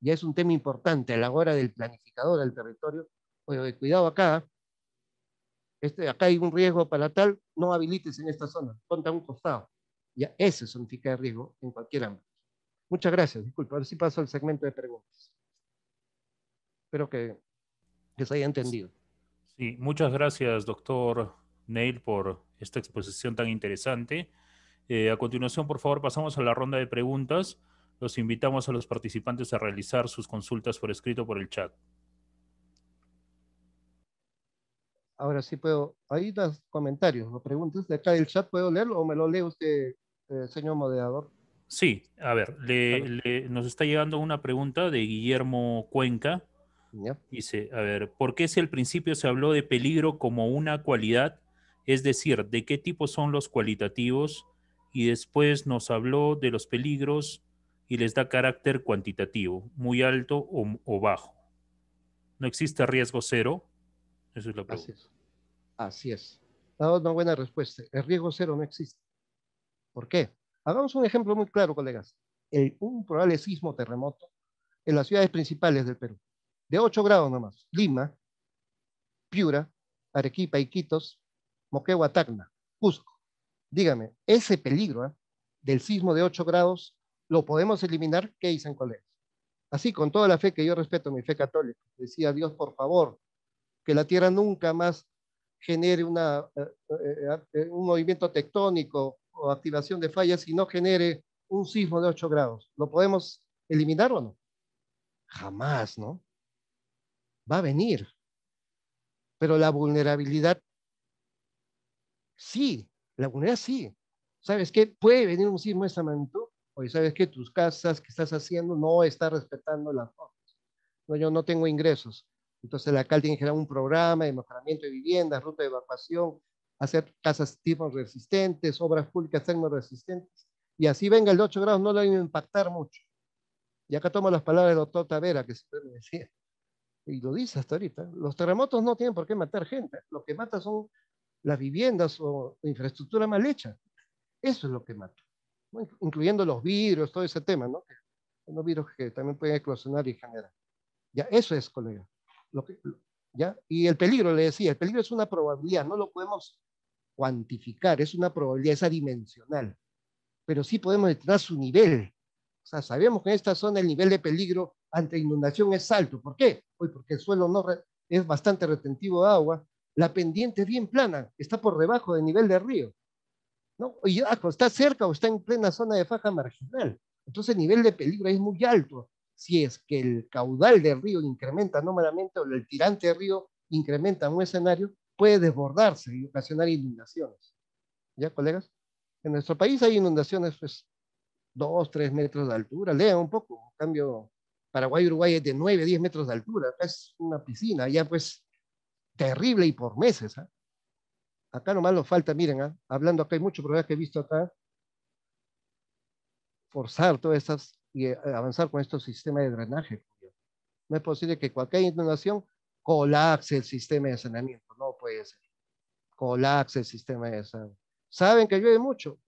Ya es un tema importante a la hora del planificador del territorio. Oye, cuidado acá, este, acá hay un riesgo para tal, no habilites en esta zona, ponte a un costado. Ya ese es un de riesgo en cualquier ámbito. Muchas gracias. Disculpa, a ver si paso al segmento de preguntas. Espero que, se haya entendido. Sí, muchas gracias, doctor Neil, por esta exposición tan interesante. Eh, a continuación, por favor, pasamos a la ronda de preguntas. Los invitamos a los participantes a realizar sus consultas por escrito por el chat. Ahora sí puedo, ahí los comentarios, los preguntas de acá del chat, ¿puedo leerlo o me lo lee usted, eh, señor moderador? Sí, a ver, nos está llegando una pregunta de Guillermo Cuenca. Dice, a ver, ¿por qué si al principio se habló de peligro como una cualidad? Es decir, ¿de qué tipo son los cualitativos? Y después nos habló de los peligros y les da carácter cuantitativo, muy alto o bajo. ¿No existe riesgo cero? Eso es lo que Así es. Así es. Una buena respuesta. El riesgo cero no existe. ¿Por qué? Hagamos un ejemplo muy claro, colegas. El, un probable sismo terremoto en las ciudades principales del Perú, de 8 grados nomás. Lima, Piura, Arequipa, Iquitos, Moquegua, Tacna, Cusco. Dígame, ese peligro ¿eh? del sismo de 8 grados, ¿lo podemos eliminar? ¿Qué dicen, colegas? Así, con toda la fe que yo respeto, mi fe católica, decía Dios, por favor, que la Tierra nunca más genere una, eh, eh, un movimiento tectónico o activación de fallas y no genere un sismo de 8 grados. ¿Lo podemos eliminar o no? Jamás, ¿no? Va a venir. Pero la vulnerabilidad, sí, la vulnerabilidad sí. ¿Sabes qué? Puede venir un sismo de esta magnitud. Oye, ¿sabes qué? Tus casas que estás haciendo no están respetando las normas. No, yo no tengo ingresos. Entonces el alcalde tiene que generar un programa de mejoramiento de viviendas, ruta de evacuación, hacer casas tipo resistentes, obras públicas resistentes, y así venga el de 8 grados, no le va a impactar mucho. Y acá tomo las palabras del doctor Tavera, que siempre me decía, y lo dice hasta ahorita, los terremotos no tienen por qué matar gente, lo que mata son las viviendas o infraestructura mal hecha. Eso es lo que mata, incluyendo los virus, todo ese tema, ¿no? Los virus que también pueden eclosionar y generar. Ya, eso es, colega. Lo que, ¿ya? Y el peligro, le decía, el peligro es una probabilidad, no lo podemos cuantificar, es una probabilidad, es adimensional, pero sí podemos determinar su nivel. O sea, sabemos que en esta zona el nivel de peligro ante inundación es alto. ¿Por qué? Hoy porque el suelo no es bastante retentivo de agua, la pendiente es bien plana, está por debajo del nivel del río. ¿no? Y está cerca o está en plena zona de faja marginal. Entonces el nivel de peligro es muy alto si es que el caudal del río incrementa anómalamente o el tirante del río incrementa en un escenario, puede desbordarse y ocasionar inundaciones. ¿Ya, colegas? En nuestro país hay inundaciones, pues, dos, tres metros de altura. Lean un poco. Cambio, Paraguay Uruguay es de nueve, diez metros de altura. es una piscina, ya pues, terrible y por meses. ¿ah? Acá nomás nos falta, miren, ¿ah? hablando acá hay mucho problema que he visto acá, forzar todas estas y eh, avanzar con estos sistemas de drenaje. No es posible que cualquier inundación colapse el sistema de saneamiento, no puede ser. Colapse el sistema de saneamiento. Saben que llueve mucho.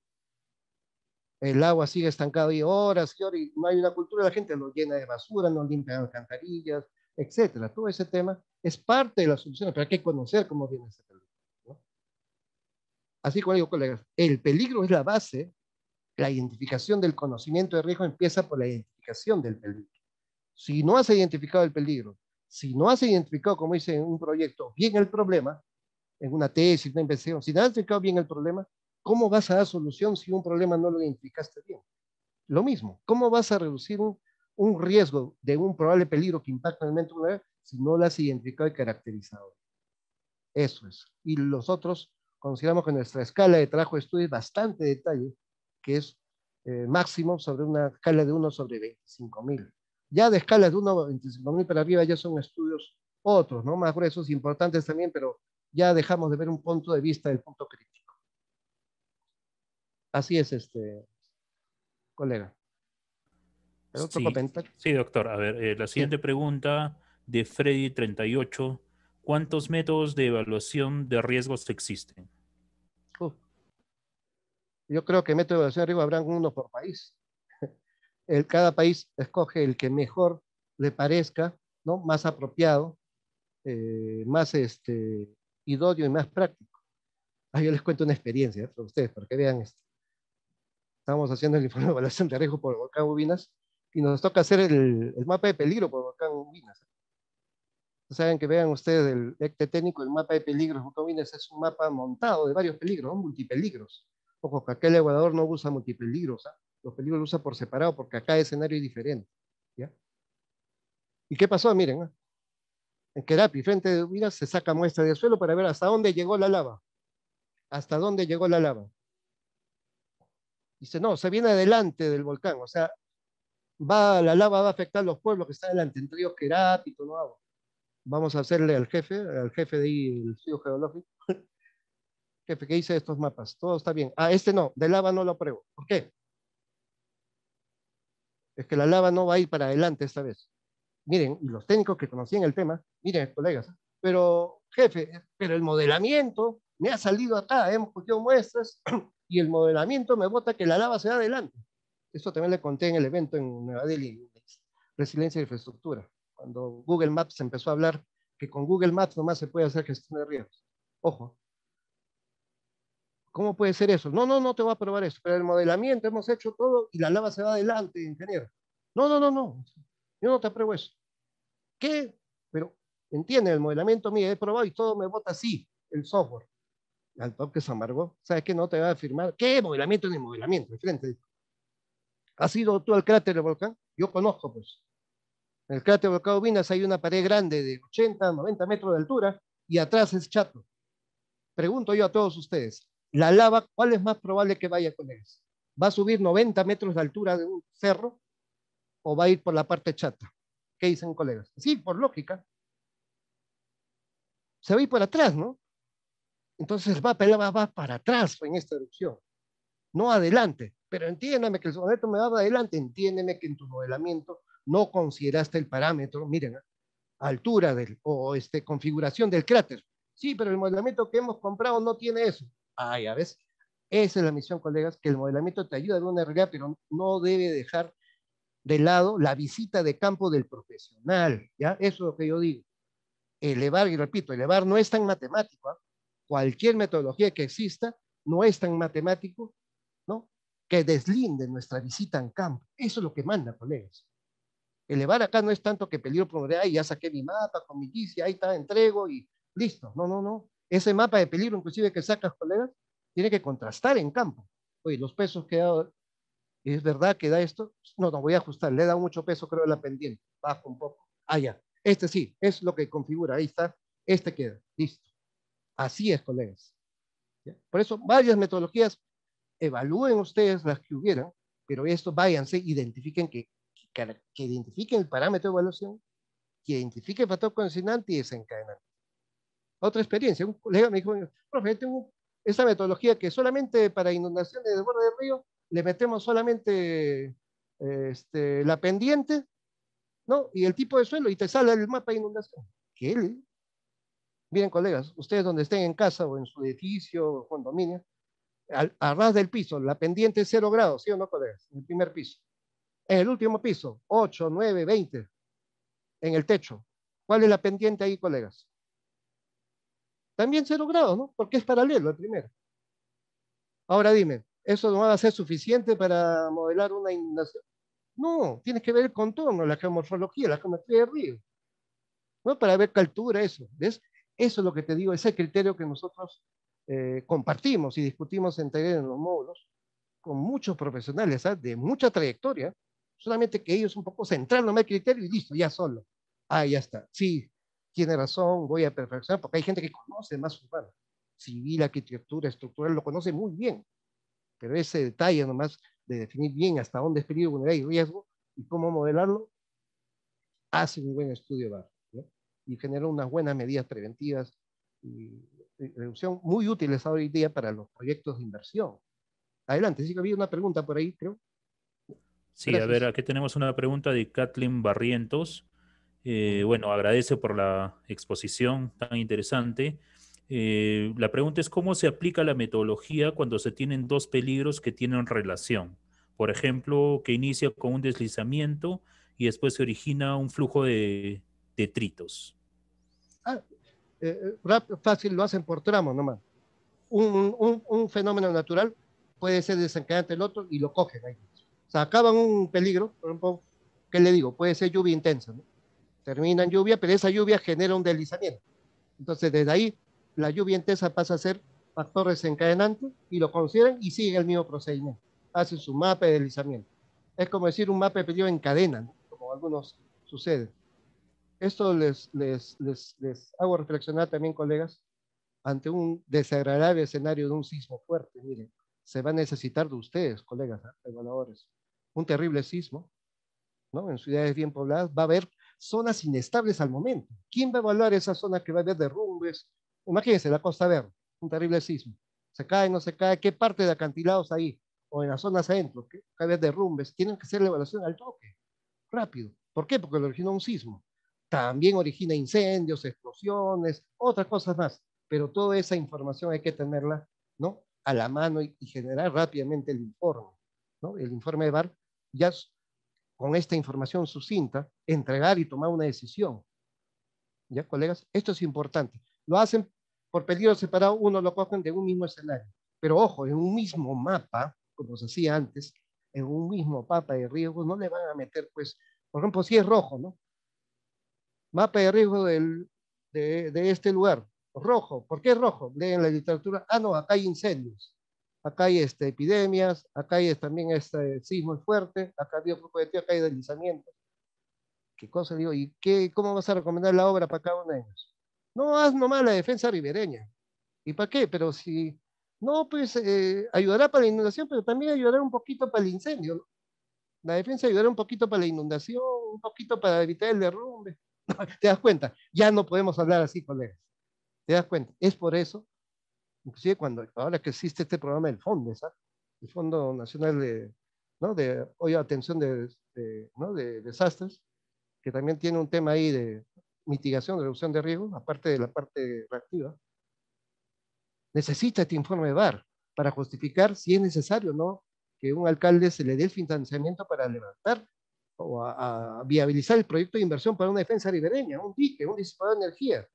El agua sigue estancado y horas y horas y no hay una cultura, la gente lo llena de basura, no limpia alcantarillas, etcétera. Todo ese tema es parte de la solución, pero hay que conocer cómo viene ese peligro. Así como digo, colegas, el peligro es la base la identificación del conocimiento de riesgo empieza por la identificación del peligro. Si no has identificado el peligro, si no has identificado, como dice en un proyecto, bien el problema, en una tesis, una investigación, si no has identificado bien el problema, ¿cómo vas a dar solución si un problema no lo identificaste bien? Lo mismo, ¿cómo vas a reducir un, riesgo de un probable peligro que impacta en el mente una si no lo has identificado y caracterizado? Eso es. Y los otros, consideramos que nuestra escala de trabajo de estudio es bastante detalle que es eh, máximo sobre una escala de 1 sobre 25 mil. Ya de escalas de 1 a 25 mil para arriba ya son estudios otros, ¿no? Más gruesos, importantes también, pero ya dejamos de ver un punto de vista del punto crítico. Así es, este, colega. ¿Otro sí, sí, doctor. A ver, eh, la siguiente pregunta de Freddy38. ¿Cuántos métodos de evaluación de riesgos existen? Yo creo que método de evaluación de riesgo habrán uno por país. (laughs) El, cada país escoge el que mejor le parezca, ¿no? más apropiado, eh, más este, idóneo y más práctico. Ah, yo les cuento una experiencia para ustedes, para que vean esto. Estamos haciendo el informe de evaluación de riesgo por el volcán Ubinas y nos toca hacer el, mapa de peligro por el volcán Ubinas. Saben que vean ustedes el ecte técnico, el mapa de peligros volcán Ubinas es un mapa montado de varios peligros, multipeligros. Ojo, que aquel evaluador no usa multipeligros. ¿ah? Los peligros los usa por separado porque acá el escenario es diferente. ¿Y qué pasó? Miren, en Kerapi, frente de mira, se saca muestra del suelo para ver hasta dónde llegó la lava. Hasta dónde llegó la lava. Dice, no, se viene adelante del volcán, o sea, va, la lava va a afectar a los pueblos que están delante, entre ellos Kerapi, agua. Vamos a hacerle al jefe, al jefe de ahí, el estudio geológico, (laughs) jefe, ¿qué dice estos mapas? Todo está bien. Ah, este no, de lava no lo apruebo. ¿Por qué? Es que la lava no va a ir para adelante esta vez. Miren, y los técnicos que conocían el tema, miren, colegas, pero jefe, pero el modelamiento me ha salido acá, hemos cogido muestras (clears throat) y el modelamiento me vota que la lava se da adelante. Esto también le conté en el evento en Nueva Delhi, Resiliencia e Infraestructura, cuando Google Maps empezó a hablar que con Google Maps nomás se puede hacer gestión de riesgos. Ojo, ¿Cómo puede ser eso? No, no, no te voy a probar eso, pero el modelamiento hemos hecho todo y la lava se va adelante, ingeniero. No, no, no, no, yo no te apruebo eso. ¿Qué? Pero entiende, el modelamiento mío he probado y todo me vota así, el software. Al toque se amargó, ¿sabes qué? No te va a firmar. ¿Qué modelamiento ni modelamiento? Frente. ¿Has ido tú al cráter del volcán? Yo conozco, pues. En el cráter del volcán Ubinas hay una pared grande de 80, 90 metros de altura y atrás es chato. Pregunto yo a todos ustedes, la lava, ¿cuál es más probable que vaya con ellos? ¿Va a subir 90 metros de altura de un cerro o va a ir por la parte chata? ¿Qué dicen colegas? Sí, por lógica. Se va a ir por atrás, ¿no? Entonces va, va, va para atrás en esta erupción, no adelante. Pero entiéndame que el soneto me va adelante, entiéndeme que en tu modelamiento no consideraste el parámetro, miren, altura del, o este, configuración del cráter. Sí, pero el modelamiento que hemos comprado no tiene eso. Ah, ya ves. Esa es la misión, colegas, que el modelamiento te ayuda a una realidad, pero no debe dejar de lado la visita de campo del profesional, ¿ya? Eso es lo que yo digo. Elevar, y repito, elevar no es tan matemático, ¿ah? Cualquier metodología que exista no es tan matemático, ¿no? Que deslinde nuestra visita en campo. Eso es lo que manda, colegas. Elevar acá no es tanto que peligro y ya saqué mi mapa con mi guía, ahí está, entrego y listo. No, no, no. Ese mapa de peligro, inclusive que sacas, colegas, tiene que contrastar en campo. Oye, los pesos que ¿es verdad que da esto? No, no, voy a ajustar, le da mucho peso, creo, a la pendiente. Bajo un poco. Ah, ya. Este sí, es lo que configura, ahí está. Este queda, listo. Así es, colegas. Por eso, varias metodologías, evalúen ustedes las que hubieran, pero esto váyanse, identifiquen que, que, identifiquen el parámetro de evaluación, que identifiquen el factor condicionante y desencadenante. Otra experiencia, un colega me dijo, profe, tengo esta metodología que solamente para inundaciones de borde del río le metemos solamente este, la pendiente, ¿no? Y el tipo de suelo y te sale el mapa de inundación. ¿Qué? Miren, colegas, ustedes donde estén en casa o en su edificio o condominio, al, a ras del piso, la pendiente es 0 grados, ¿sí o no, colegas? En el primer piso. En el último piso, 8, 9, 20. En el techo. ¿Cuál es la pendiente ahí, colegas? También cero grados, ¿no? Porque es paralelo el primero. Ahora dime, ¿eso no va a ser suficiente para modelar una inundación? No, tienes que ver el contorno, la geomorfología, la geometría del río. ¿No? Para ver qué altura, eso. ¿Ves? Eso es lo que te digo, ese criterio que nosotros eh, compartimos y discutimos entre en los módulos con muchos profesionales ¿sabes? de mucha trayectoria, solamente que ellos un poco centraron el criterio y listo, ya solo. Ah, ya está. Sí, tiene razón, voy a perfeccionar, porque hay gente que conoce más urbano, civil, arquitectura, estructural, lo conoce muy bien, pero ese detalle nomás de definir bien hasta dónde es peligro, vulnerabilidad y riesgo y cómo modelarlo, hace un buen estudio ¿no? Y genera unas buenas medidas preventivas y reducción muy útiles hoy día para los proyectos de inversión. Adelante, sí que había una pregunta por ahí, creo. Sí, a ver, aquí tenemos una pregunta de Kathleen Barrientos. Eh, bueno, agradece por la exposición tan interesante. Eh, la pregunta es cómo se aplica la metodología cuando se tienen dos peligros que tienen relación. Por ejemplo, que inicia con un deslizamiento y después se origina un flujo de detritos. Ah, eh, fácil, lo hacen por tramos nomás. Un, un, fenómeno natural puede ser desencadenante el otro y lo cogen ahí. O sea, acaban un peligro, por ejemplo, ¿qué le digo? Puede ser lluvia intensa, ¿no? termina en lluvia, pero esa lluvia genera un deslizamiento. Entonces, desde ahí, la lluvia intensa pasa a ser factor desencadenante y lo consideran y sigue el mismo procedimiento. hace su mapa de deslizamiento. Es como decir un mapa de peligro en cadena, como algunos sucede. Esto les, les, les, les hago reflexionar también, colegas, ante un desagradable escenario de un sismo fuerte. Miren, se va a necesitar de ustedes, colegas, ¿eh? evaluadores. Un terrible sismo, ¿no? En ciudades bien pobladas va a haber zonas inestables al momento. ¿Quién va a evaluar esa zona que va a haber derrumbes? Imagínense la Costa Verde, un terrible sismo. ¿Se cae, no se cae? ¿Qué parte de acantilados ahí? O en las zonas adentro, que va a haber derrumbes. Tienen que hacer la evaluación al toque, rápido. ¿Por qué? Porque lo originó un sismo. También origina incendios, explosiones, otras cosas más. Pero toda esa información hay que tenerla, ¿no? A la mano y, generar rápidamente el informe, ¿no? El informe de VAR ya con esta información sucinta, entregar y tomar una decisión. ¿Ya, colegas? Esto es importante. Lo hacen por peligro separado, uno lo cogen de un mismo escenario. Pero ojo, en un mismo mapa, como se hacía antes, en un mismo mapa de riesgos, no le van a meter, pues, por ejemplo, si es rojo, ¿no? Mapa de riesgo del, de, de, este lugar, rojo. ¿Por qué rojo? Leen la literatura. Ah, no, acá hay incendios acá hay este, epidemias, acá hay también este sismo fuerte, acá de acá hay deslizamientos. ¿Qué cosa digo? ¿Y qué, cómo vas a recomendar la obra para cada uno de ellos? No, haz nomás la defensa ribereña. ¿Y para qué? Pero si, no, pues eh, ayudará para la inundación, pero también ayudará un poquito para el incendio. La defensa ayudará un poquito para la inundación, un poquito para evitar el derrumbe. (laughs) ¿Te das cuenta? Ya no podemos hablar así, colegas. ¿Te das cuenta? Es por eso inclusive cuando ahora que existe este programa del FONDES, el Fondo Nacional de, ¿no? de hoy atención de, ¿no? de desastres, que también tiene un tema ahí de mitigación, reducción de riesgo, aparte de la parte reactiva, necesita este informe de VAR para justificar si es necesario no que un alcalde se le dé el financiamiento para levantar o a, viabilizar el proyecto de inversión para una defensa ribereña, un dique, un disipador de energía.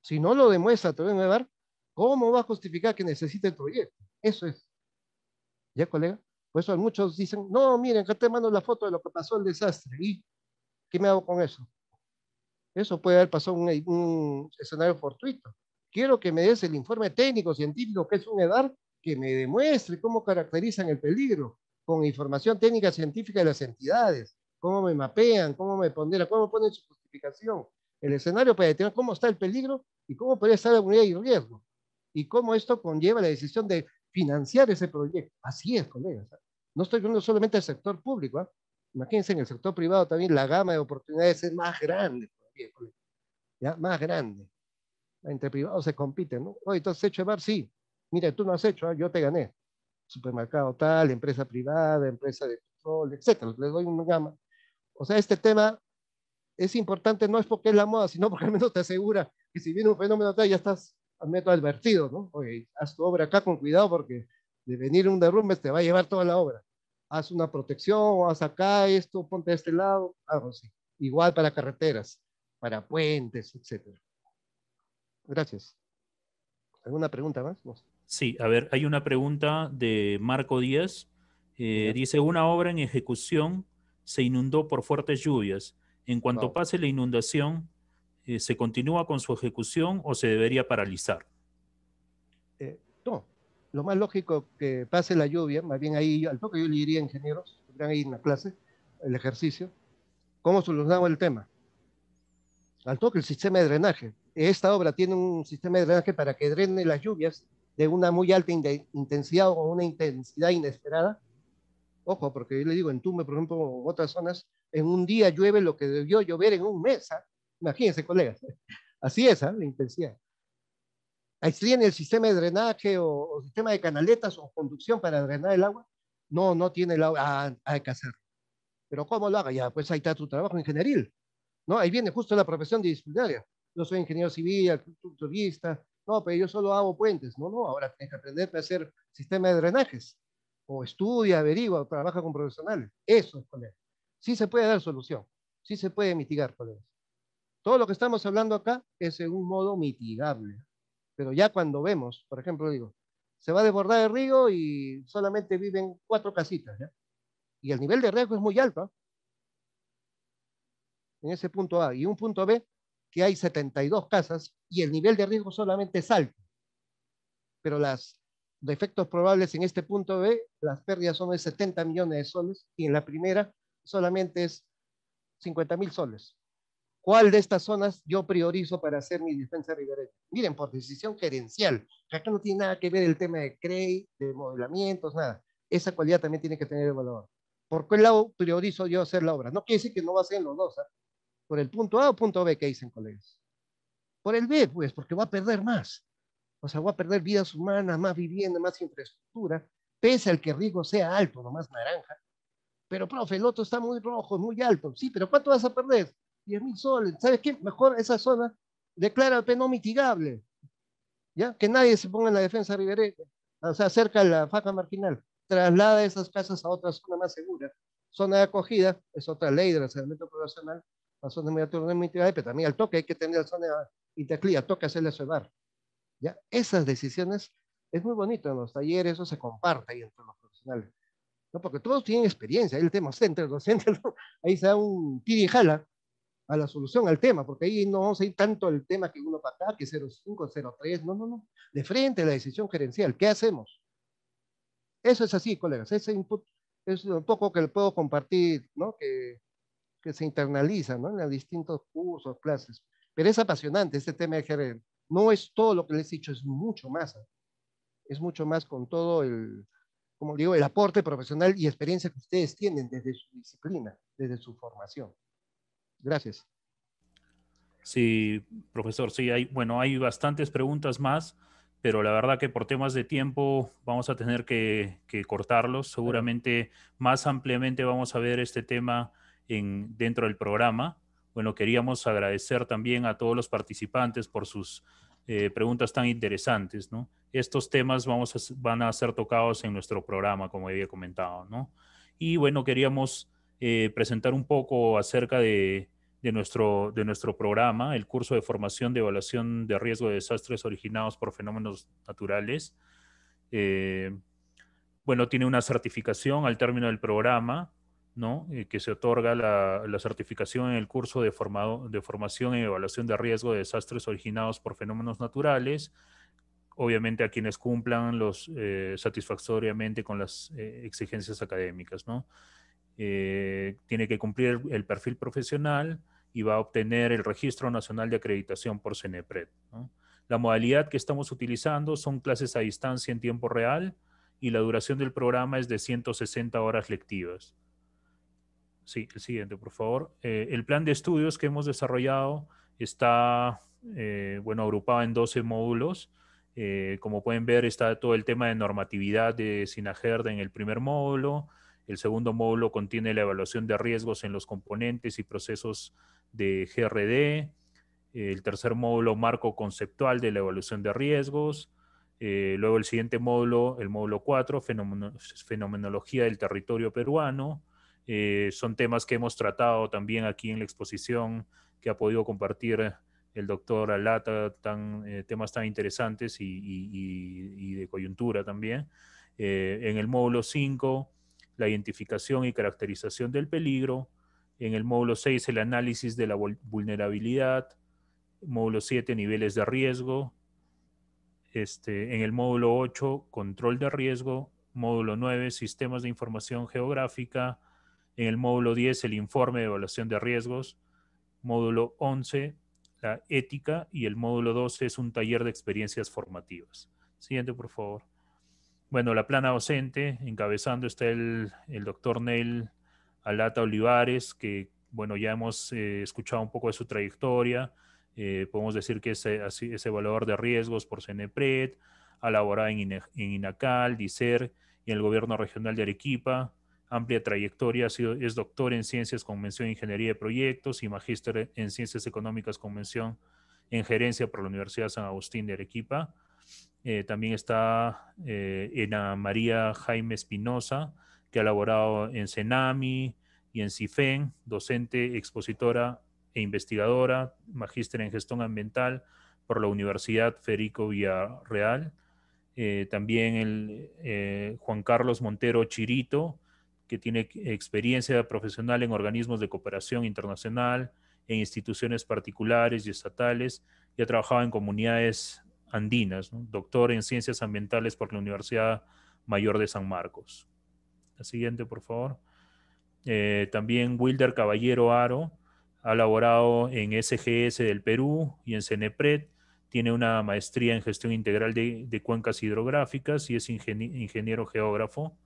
Si no lo demuestra todavía de VAR, ¿Cómo va a justificar que necesite el proyecto? Eso es. ¿Ya, colega? Por eso muchos dicen, no, miren, acá te mando la foto de lo que pasó el desastre. ¿Y qué me hago con eso? Eso puede haber pasado un, un escenario fortuito. Quiero que me des el informe técnico, científico, que es un EDAR, que me demuestre cómo caracterizan el peligro, con información técnica científica de las entidades, cómo me mapean, cómo me ponderan, cómo ponen su justificación, el escenario para determinar cómo está el peligro y cómo puede estar la unidad y riesgo y cómo esto conlleva la decisión de financiar ese proyecto. Así es, colegas. ¿ah? No estoy hablando solamente del sector público. ¿eh? Imagínense, en el sector privado también la gama de oportunidades es más grande ¿ya? Más grande. Entre privados se compiten, ¿no? Oye, ¿tú has hecho bar? Sí. Mira, tú no has hecho, ¿eh? yo te gané. Supermercado tal, empresa privada, empresa de petróleo, etcétera. Les doy una gama. O sea, este tema es importante no es porque es la moda, sino porque al menos te asegura que si viene un fenómeno tal, ya estás al método advertido, ¿no? Oye, haz tu obra acá con cuidado porque de venir un derrumbe te va a llevar toda la obra. Haz una protección, haz acá esto, ponte de este lado, algo así. Igual para carreteras, para puentes, etc. Gracias. ¿Alguna pregunta más? Sí, a ver, hay una pregunta de Marco Díaz. Eh, dice, una obra en ejecución se inundó por fuertes lluvias. En cuanto pase la inundación, eh, ¿se continúa con su ejecución o se debería paralizar? Eh, no, lo más lógico que pase la lluvia, más bien ahí, al toque yo le diría a ingenieros, tendrán ahí en la clase, el ejercicio, ¿cómo solucionamos el tema? Al toque el sistema de drenaje. Esta obra tiene un sistema de drenaje para que drene las lluvias de una muy alta intensidad o una intensidad inesperada. Ojo, porque yo le digo, en Tume, por ejemplo, en otras zonas, en un día llueve lo que debió llover en un mes. ¿ah? Imagínense, colegas. (laughs) Así es, ¿eh? la intensidad. Ahí tiene el sistema de drenaje o, sistema de canaletas o conducción para drenar el agua. No, no tiene el agua. Ah, hay que hacerlo. Pero ¿cómo lo haga? Ya, pues ahí está tu trabajo ingenieril. ¿no? Ahí viene justo la profesión disciplinaria. Yo soy ingeniero civil, arquitecturista. No, pero yo solo hago puentes. No, no, ahora tienes que aprender a hacer sistema de drenajes. O estudia, averigua, trabaja con profesionales. Eso es, colega. Sí se puede dar solución. Sí se puede mitigar, colegas. Todo lo que estamos hablando acá es en un modo mitigable. Pero ya cuando vemos, por ejemplo, digo, se va a desbordar el río y solamente viven cuatro casitas. Y el nivel de riesgo es muy alto. ¿ah? En ese punto A. Y un punto B, que hay 72 casas y el nivel de riesgo solamente es alto. Pero las de efectos probables en este punto B, las pérdidas son de 70 millones de soles y en la primera solamente es 50 mil soles. ¿Cuál de estas zonas yo priorizo para hacer mi defensa ribereña? Miren, por decisión gerencial, acá no tiene nada que ver el tema de CREI, de modelamientos, nada. Esa cualidad también tiene que tener el valor. ¿Por qué lado priorizo yo hacer la obra? No quiere decir que no va a ser en los dos, ¿ah? por el punto A o punto B que dicen colegas. Por el B, pues, porque va a perder más. O sea, va a perder vidas humanas, más vivienda, más infraestructura, pese al que el riesgo sea alto, no más naranja. Pero, profe, el otro está muy rojo, muy alto. Sí, pero ¿cuánto vas a perder? 10 mil soles. ¿Sabes qué? Mejor esa zona declara no mitigable. ¿Ya? Que nadie se ponga en la defensa ribereña. O sea, cerca de la faja marginal. Traslada esas casas a otra zona más segura. Zona de acogida es otra ley de saneamiento poblacional. La zona de mitigable, pero también al toque hay que tener la zona interclía, toca hacerle su bar. ¿Ya? Esas decisiones es muy bonito en los talleres, eso se comparte ahí entre los profesionales. ¿no? Porque todos tienen experiencia, ahí el tema center, docente, (laughs) ahí se da un tiri jala a la solución al tema, porque ahí no vamos a ir tanto el tema que uno para acá, que 05, 03, no, no, no. De frente a la decisión gerencial, ¿qué hacemos? Eso es así, colegas, ese input es un poco que le puedo compartir, ¿no? Que, que se internaliza, ¿no? En los distintos cursos, clases. Pero es apasionante este tema de. No es todo lo que les he dicho, es mucho más. Es mucho más con todo el, como digo, el aporte profesional y experiencia que ustedes tienen desde su disciplina, desde su formación. Gracias. Sí, profesor, sí, hay, bueno, hay bastantes preguntas más, pero la verdad que por temas de tiempo vamos a tener que, que cortarlos. Seguramente más ampliamente vamos a ver este tema en, dentro del programa bueno, queríamos agradecer también a todos los participantes por sus eh, preguntas tan interesantes. Estos temas vamos van a ser tocados en nuestro programa, como había comentado. Y bueno, queríamos eh, presentar un poco acerca de, nuestro, de nuestro programa, el curso de formación de evaluación de riesgo de desastres originados por fenómenos naturales. Eh, bueno, tiene una certificación al término del programa ¿no? Eh, que se otorga la, certificación en el curso de, formado, de formación en evaluación de riesgo de desastres originados por fenómenos naturales, obviamente a quienes cumplan los, eh, satisfactoriamente con las eh, exigencias académicas. ¿no? tiene que cumplir el perfil profesional y va a obtener el Registro Nacional de Acreditación por CENEPRED. La modalidad que estamos utilizando son clases a distancia en tiempo real y la duración del programa es de 160 horas lectivas. Sí, el siguiente, por favor. Eh, el plan de estudios que hemos desarrollado está, eh, bueno, agrupado en 12 módulos. Eh, como pueden ver, está todo el tema de normatividad de SINAGERD en el primer módulo. El segundo módulo contiene la evaluación de riesgos en los componentes y procesos de GRD. El tercer módulo, marco conceptual de la evaluación de riesgos. luego el siguiente módulo, el módulo 4, fenomenología del territorio peruano. Eh, son temas que hemos tratado también aquí en la exposición que ha podido compartir el doctor Alata, eh, temas tan interesantes y, de coyuntura también. Eh, en el módulo 5, la identificación y caracterización del peligro. En el módulo 6, el análisis de la vulnerabilidad. Módulo 7, niveles de riesgo. Este, en el módulo 8, control de riesgo. Módulo 9, sistemas de información geográfica. En el módulo 10, el informe de evaluación de riesgos. Módulo 11, la ética. Y el módulo 12 es un taller de experiencias formativas. Siguiente, por favor. Bueno, la plana docente, encabezando está el, doctor Neil Alata Olivares, que, bueno, ya hemos eh, escuchado un poco de su trayectoria. Eh, podemos decir que es, es, evaluador de riesgos por CENEPRED, ha laborado en INACAL, DICER y en el gobierno regional de Arequipa amplia trayectoria, es doctor en Ciencias con mención en Ingeniería de Proyectos y magíster en Ciencias Económicas con mención en Gerencia por la Universidad San Agustín de Arequipa. Eh, también está eh, Ana María Jaime Espinosa, que ha laborado en CENAMI y en CIFEN, docente, expositora e investigadora, magíster en Gestión Ambiental por la Universidad Federico Villarreal. Eh, también el, Juan Carlos Montero Chirito, que tiene experiencia profesional en organismos de cooperación internacional, en instituciones particulares y estatales, y ha trabajado en comunidades andinas, doctor en ciencias ambientales por la Universidad Mayor de San Marcos. La siguiente, por favor. Eh, también Wilder Caballero Aro ha laborado en SGS del Perú y en CENEPRED. Tiene una maestría en gestión integral de, cuencas hidrográficas y es ingeniero geógrafo.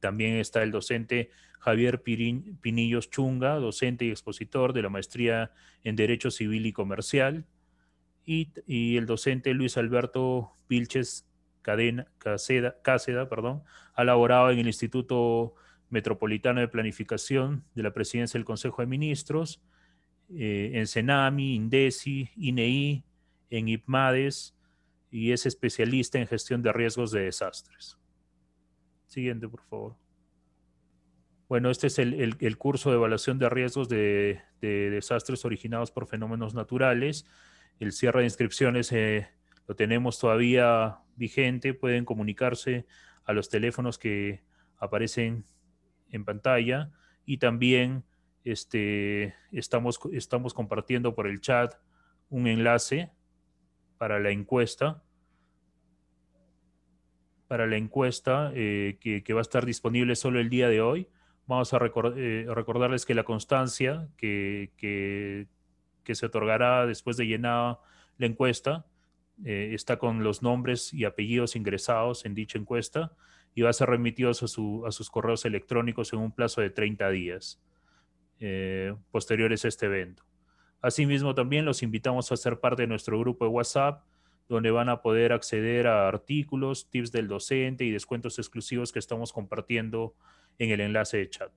También está el docente Javier Pinillos Chunga, docente y expositor de la maestría en Derecho Civil y Comercial. Y, el docente Luis Alberto Vilches Cadena, Cáceda, perdón, ha laborado en el Instituto Metropolitano de Planificación de la Presidencia del Consejo de Ministros, eh, en Senami, INDECI, INEI, en IPMADES y es especialista en gestión de riesgos de desastres. Siguiente, por favor. Bueno, este es el, curso de evaluación de riesgos de, desastres originados por fenómenos naturales. El cierre de inscripciones eh, lo tenemos todavía vigente. Pueden comunicarse a los teléfonos que aparecen en pantalla y también este, estamos, estamos compartiendo por el chat un enlace para la encuesta para la encuesta eh, que, va a estar disponible solo el día de hoy. Vamos a eh, recordarles que la constancia que, se otorgará después de llenar la encuesta eh, está con los nombres y apellidos ingresados en dicha encuesta y va a ser remitidos a, a sus correos electrónicos en un plazo de 30 días posteriores a este evento. Asimismo, también los invitamos a ser parte de nuestro grupo de WhatsApp donde van a poder acceder a artículos, tips del docente y descuentos exclusivos que estamos compartiendo en el enlace de chat.